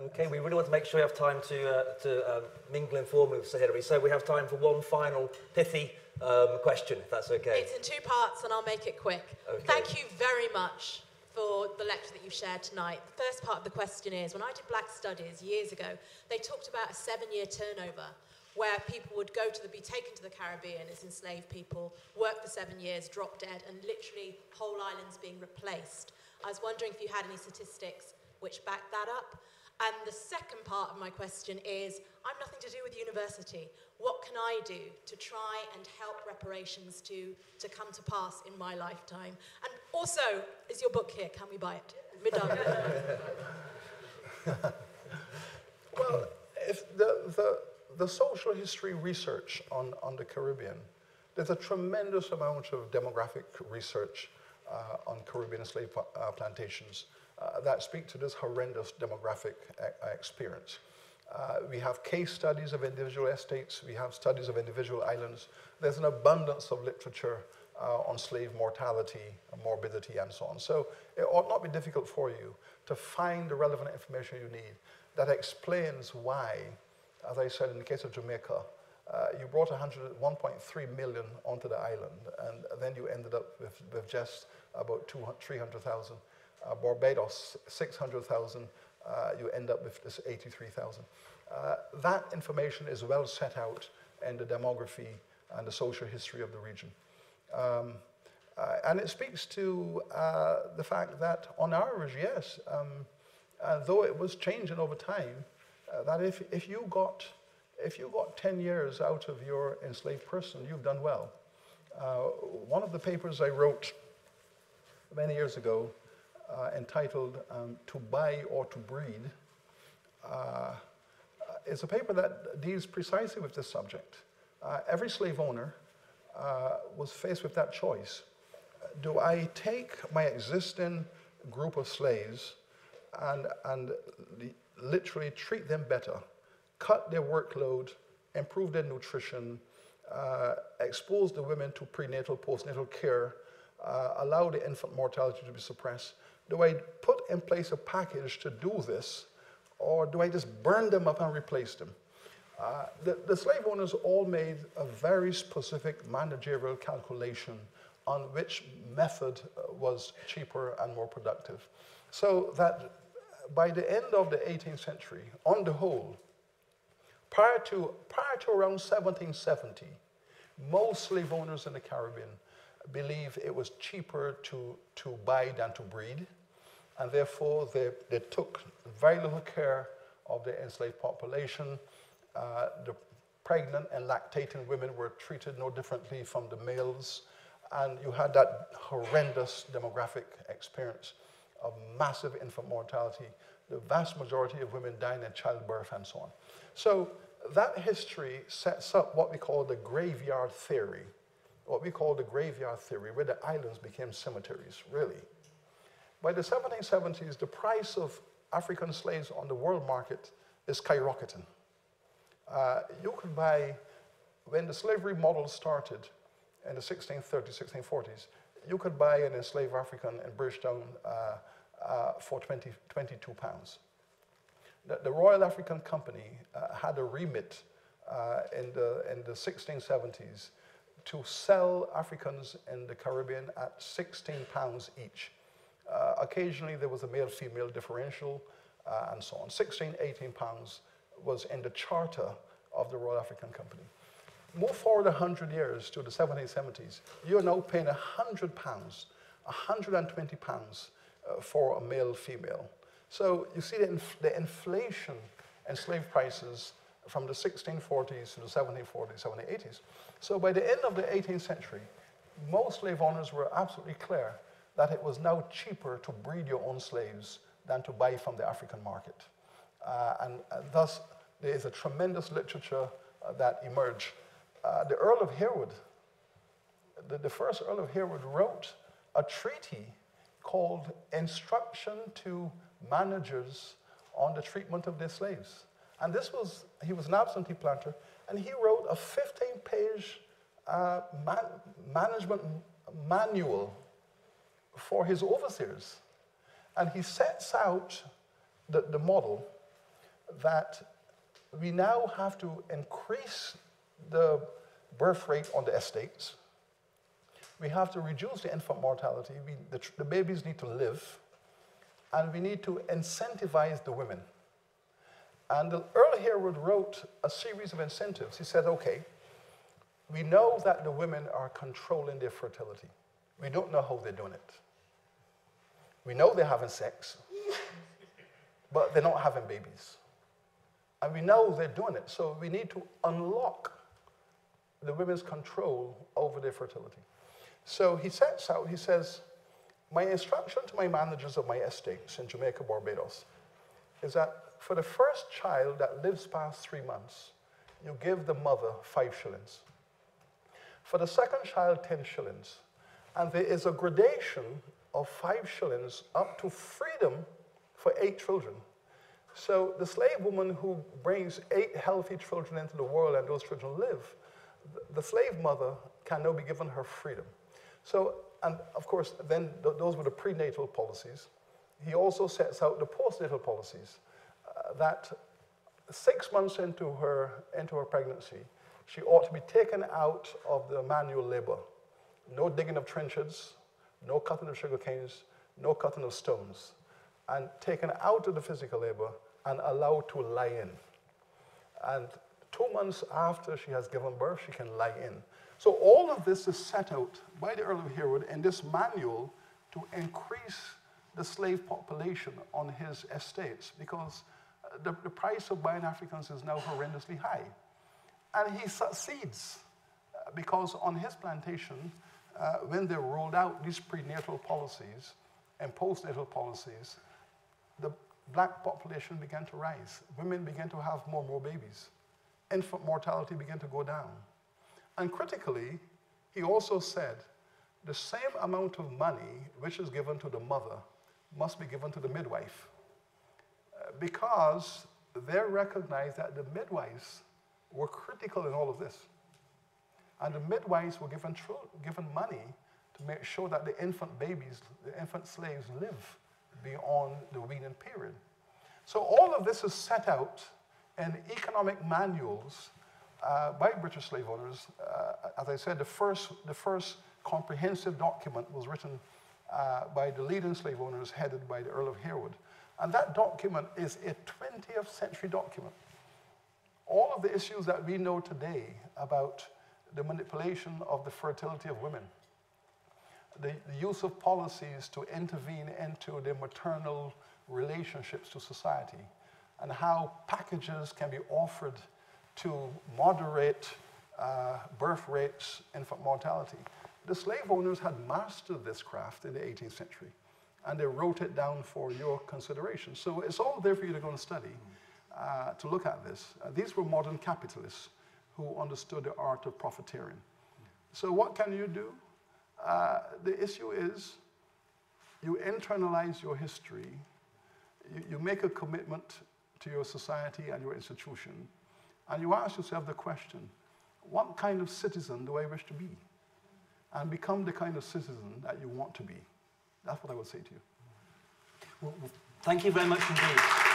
Okay, we really want to make sure we have time to, uh, to um, mingle informally with Sir Hilary, so we have time for one final pithy um, question, if that's okay. It's in two parts, and I'll make it quick. Okay. Thank you very much for the lecture that you've shared tonight. The first part of the question is when I did Black Studies years ago, they talked about a seven year turnover where people would go to the, be taken to the Caribbean as enslaved people, work for seven years, drop dead, and literally whole islands being replaced. I was wondering if you had any statistics which back that up. And the second part of my question is I'm nothing to do with university. What can I do to try and help reparations to, to come to pass in my lifetime? And also, is your book here? Can we buy it? Well, if the, the, the social history research on, on the Caribbean, there's a tremendous amount of demographic research uh, on Caribbean slave uh, plantations uh, that speak to this horrendous demographic uh, experience. Uh, we have case studies of individual estates, we have studies of individual islands. There's an abundance of literature uh, on slave mortality, morbidity, and so on. So it ought not be difficult for you to find the relevant information you need that explains why, as I said in the case of Jamaica, uh, you brought 1.3 million onto the island, and then you ended up with, with just about 300,000 uh, Barbados, 600,000, uh, you end up with this 83,000. Uh, that information is well set out in the demography and the social history of the region. Um, uh, and it speaks to uh, the fact that on average, yes, um, uh, though it was changing over time, that if, if, you got, if you got 10 years out of your enslaved person, you've done well. Uh, one of the papers I wrote many years ago, uh, entitled um, To Buy or to Breed, uh, is a paper that deals precisely with this subject. Uh, every slave owner uh, was faced with that choice. Do I take my existing group of slaves and, and literally treat them better, cut their workload, improve their nutrition, uh, expose the women to prenatal, postnatal care, uh, allow the infant mortality to be suppressed? Do I put in place a package to do this, or do I just burn them up and replace them? Uh, the, the, slave owners all made a very specific managerial calculation on which method uh, was cheaper and more productive. So that by the end of the 18th century, on the whole, prior to, prior to around 1770, most slave owners in the Caribbean believed it was cheaper to, to buy than to breed, and therefore they, they took very little care of the enslaved population. Uh, the pregnant and lactating women were treated no differently from the males, and you had that horrendous demographic experience of massive infant mortality, the vast majority of women dying in childbirth, and so on. So that history sets up what we call the graveyard theory, what we call the graveyard theory, where the islands became cemeteries, really. By the 1770s, the price of African slaves on the world market is skyrocketing. Uh, you could buy, when the slavery model started in the 1630s, 1640s, you could buy an enslaved African in Bridgetown uh, uh, for 20, 22 pounds. The, the, Royal African Company uh, had a remit uh, in, the, in the 1670s to sell Africans in the Caribbean at 16 pounds each. Uh, occasionally there was a male-female differential uh, and so on. 16, 18 pounds was in the charter of the Royal African Company. Move forward 100 years to the 1770s, you're now paying 100 pounds, 120 pounds uh, for a male female. So you see the, inf the inflation in slave prices from the 1640s to the 1740s, 1780s. So by the end of the 18th century, most slave owners were absolutely clear that it was now cheaper to breed your own slaves than to buy from the African market. Uh, and uh, thus, there is a tremendous literature uh, that emerged. Uh, the Earl of Harewood, the, the first Earl of Harewood wrote a treaty called Instruction to Managers on the Treatment of Their Slaves. And this was, he was an absentee planter, and he wrote a 15 page uh, man management manual for his overseers. And he sets out the, the model that we now have to increase the birth rate on the estates. We have to reduce the infant mortality. We, the, the babies need to live. And we need to incentivize the women. And the Earl Harewood wrote a series of incentives. He said, okay, we know that the women are controlling their fertility. We don't know how they're doing it. We know they're having sex, but they're not having babies. And we know they're doing it, so we need to unlock the women's control over their fertility. So he sets out, he says, my instruction to my managers of my estates in Jamaica, Barbados, is that for the first child that lives past three months, you give the mother five shillings. For the second child, 10 shillings. And there is a gradation of five shillings up to freedom for eight children. So the slave woman who brings eight healthy children into the world and those children live, the slave mother can now be given her freedom. So, and of course, then th those were the prenatal policies. He also sets out the postnatal policies that six months into her, into her pregnancy, she ought to be taken out of the manual labor. No digging of trenches, no cutting of sugar canes, no cutting of stones, and taken out of the physical labor and allowed to lie in. And two months after she has given birth, she can lie in. So all of this is set out by the Earl of Harewood in this manual to increase the slave population on his estates because the, the price of buying Africans is now horrendously high. And he succeeds because on his plantation, uh, when they rolled out these prenatal policies and postnatal policies, the black population began to rise. Women began to have more and more babies. Infant mortality began to go down. And critically, he also said the same amount of money which is given to the mother must be given to the midwife uh, because they recognized that the midwives were critical in all of this. And the midwives were given, given money to make sure that the infant babies, the infant slaves live beyond the weaning period. So all of this is set out in economic manuals uh, by British slave owners. Uh, as I said, the first, the first comprehensive document was written uh, by the leading slave owners headed by the Earl of Harewood. And that document is a 20th century document. All of the issues that we know today about the manipulation of the fertility of women, the, the use of policies to intervene into the maternal relationships to society, and how packages can be offered to moderate uh, birth rates, infant mortality. The slave owners had mastered this craft in the 18th century, and they wrote it down for your consideration. So it's all there for you to go and study, uh, to look at this. Uh, these were modern capitalists who understood the art of profiteering. So what can you do? Uh, the issue is you internalize your history, you, you make a commitment to your society and your institution, and you ask yourself the question, what kind of citizen do I wish to be? And become the kind of citizen that you want to be. That's what I would say to you. Well, thank you very much indeed.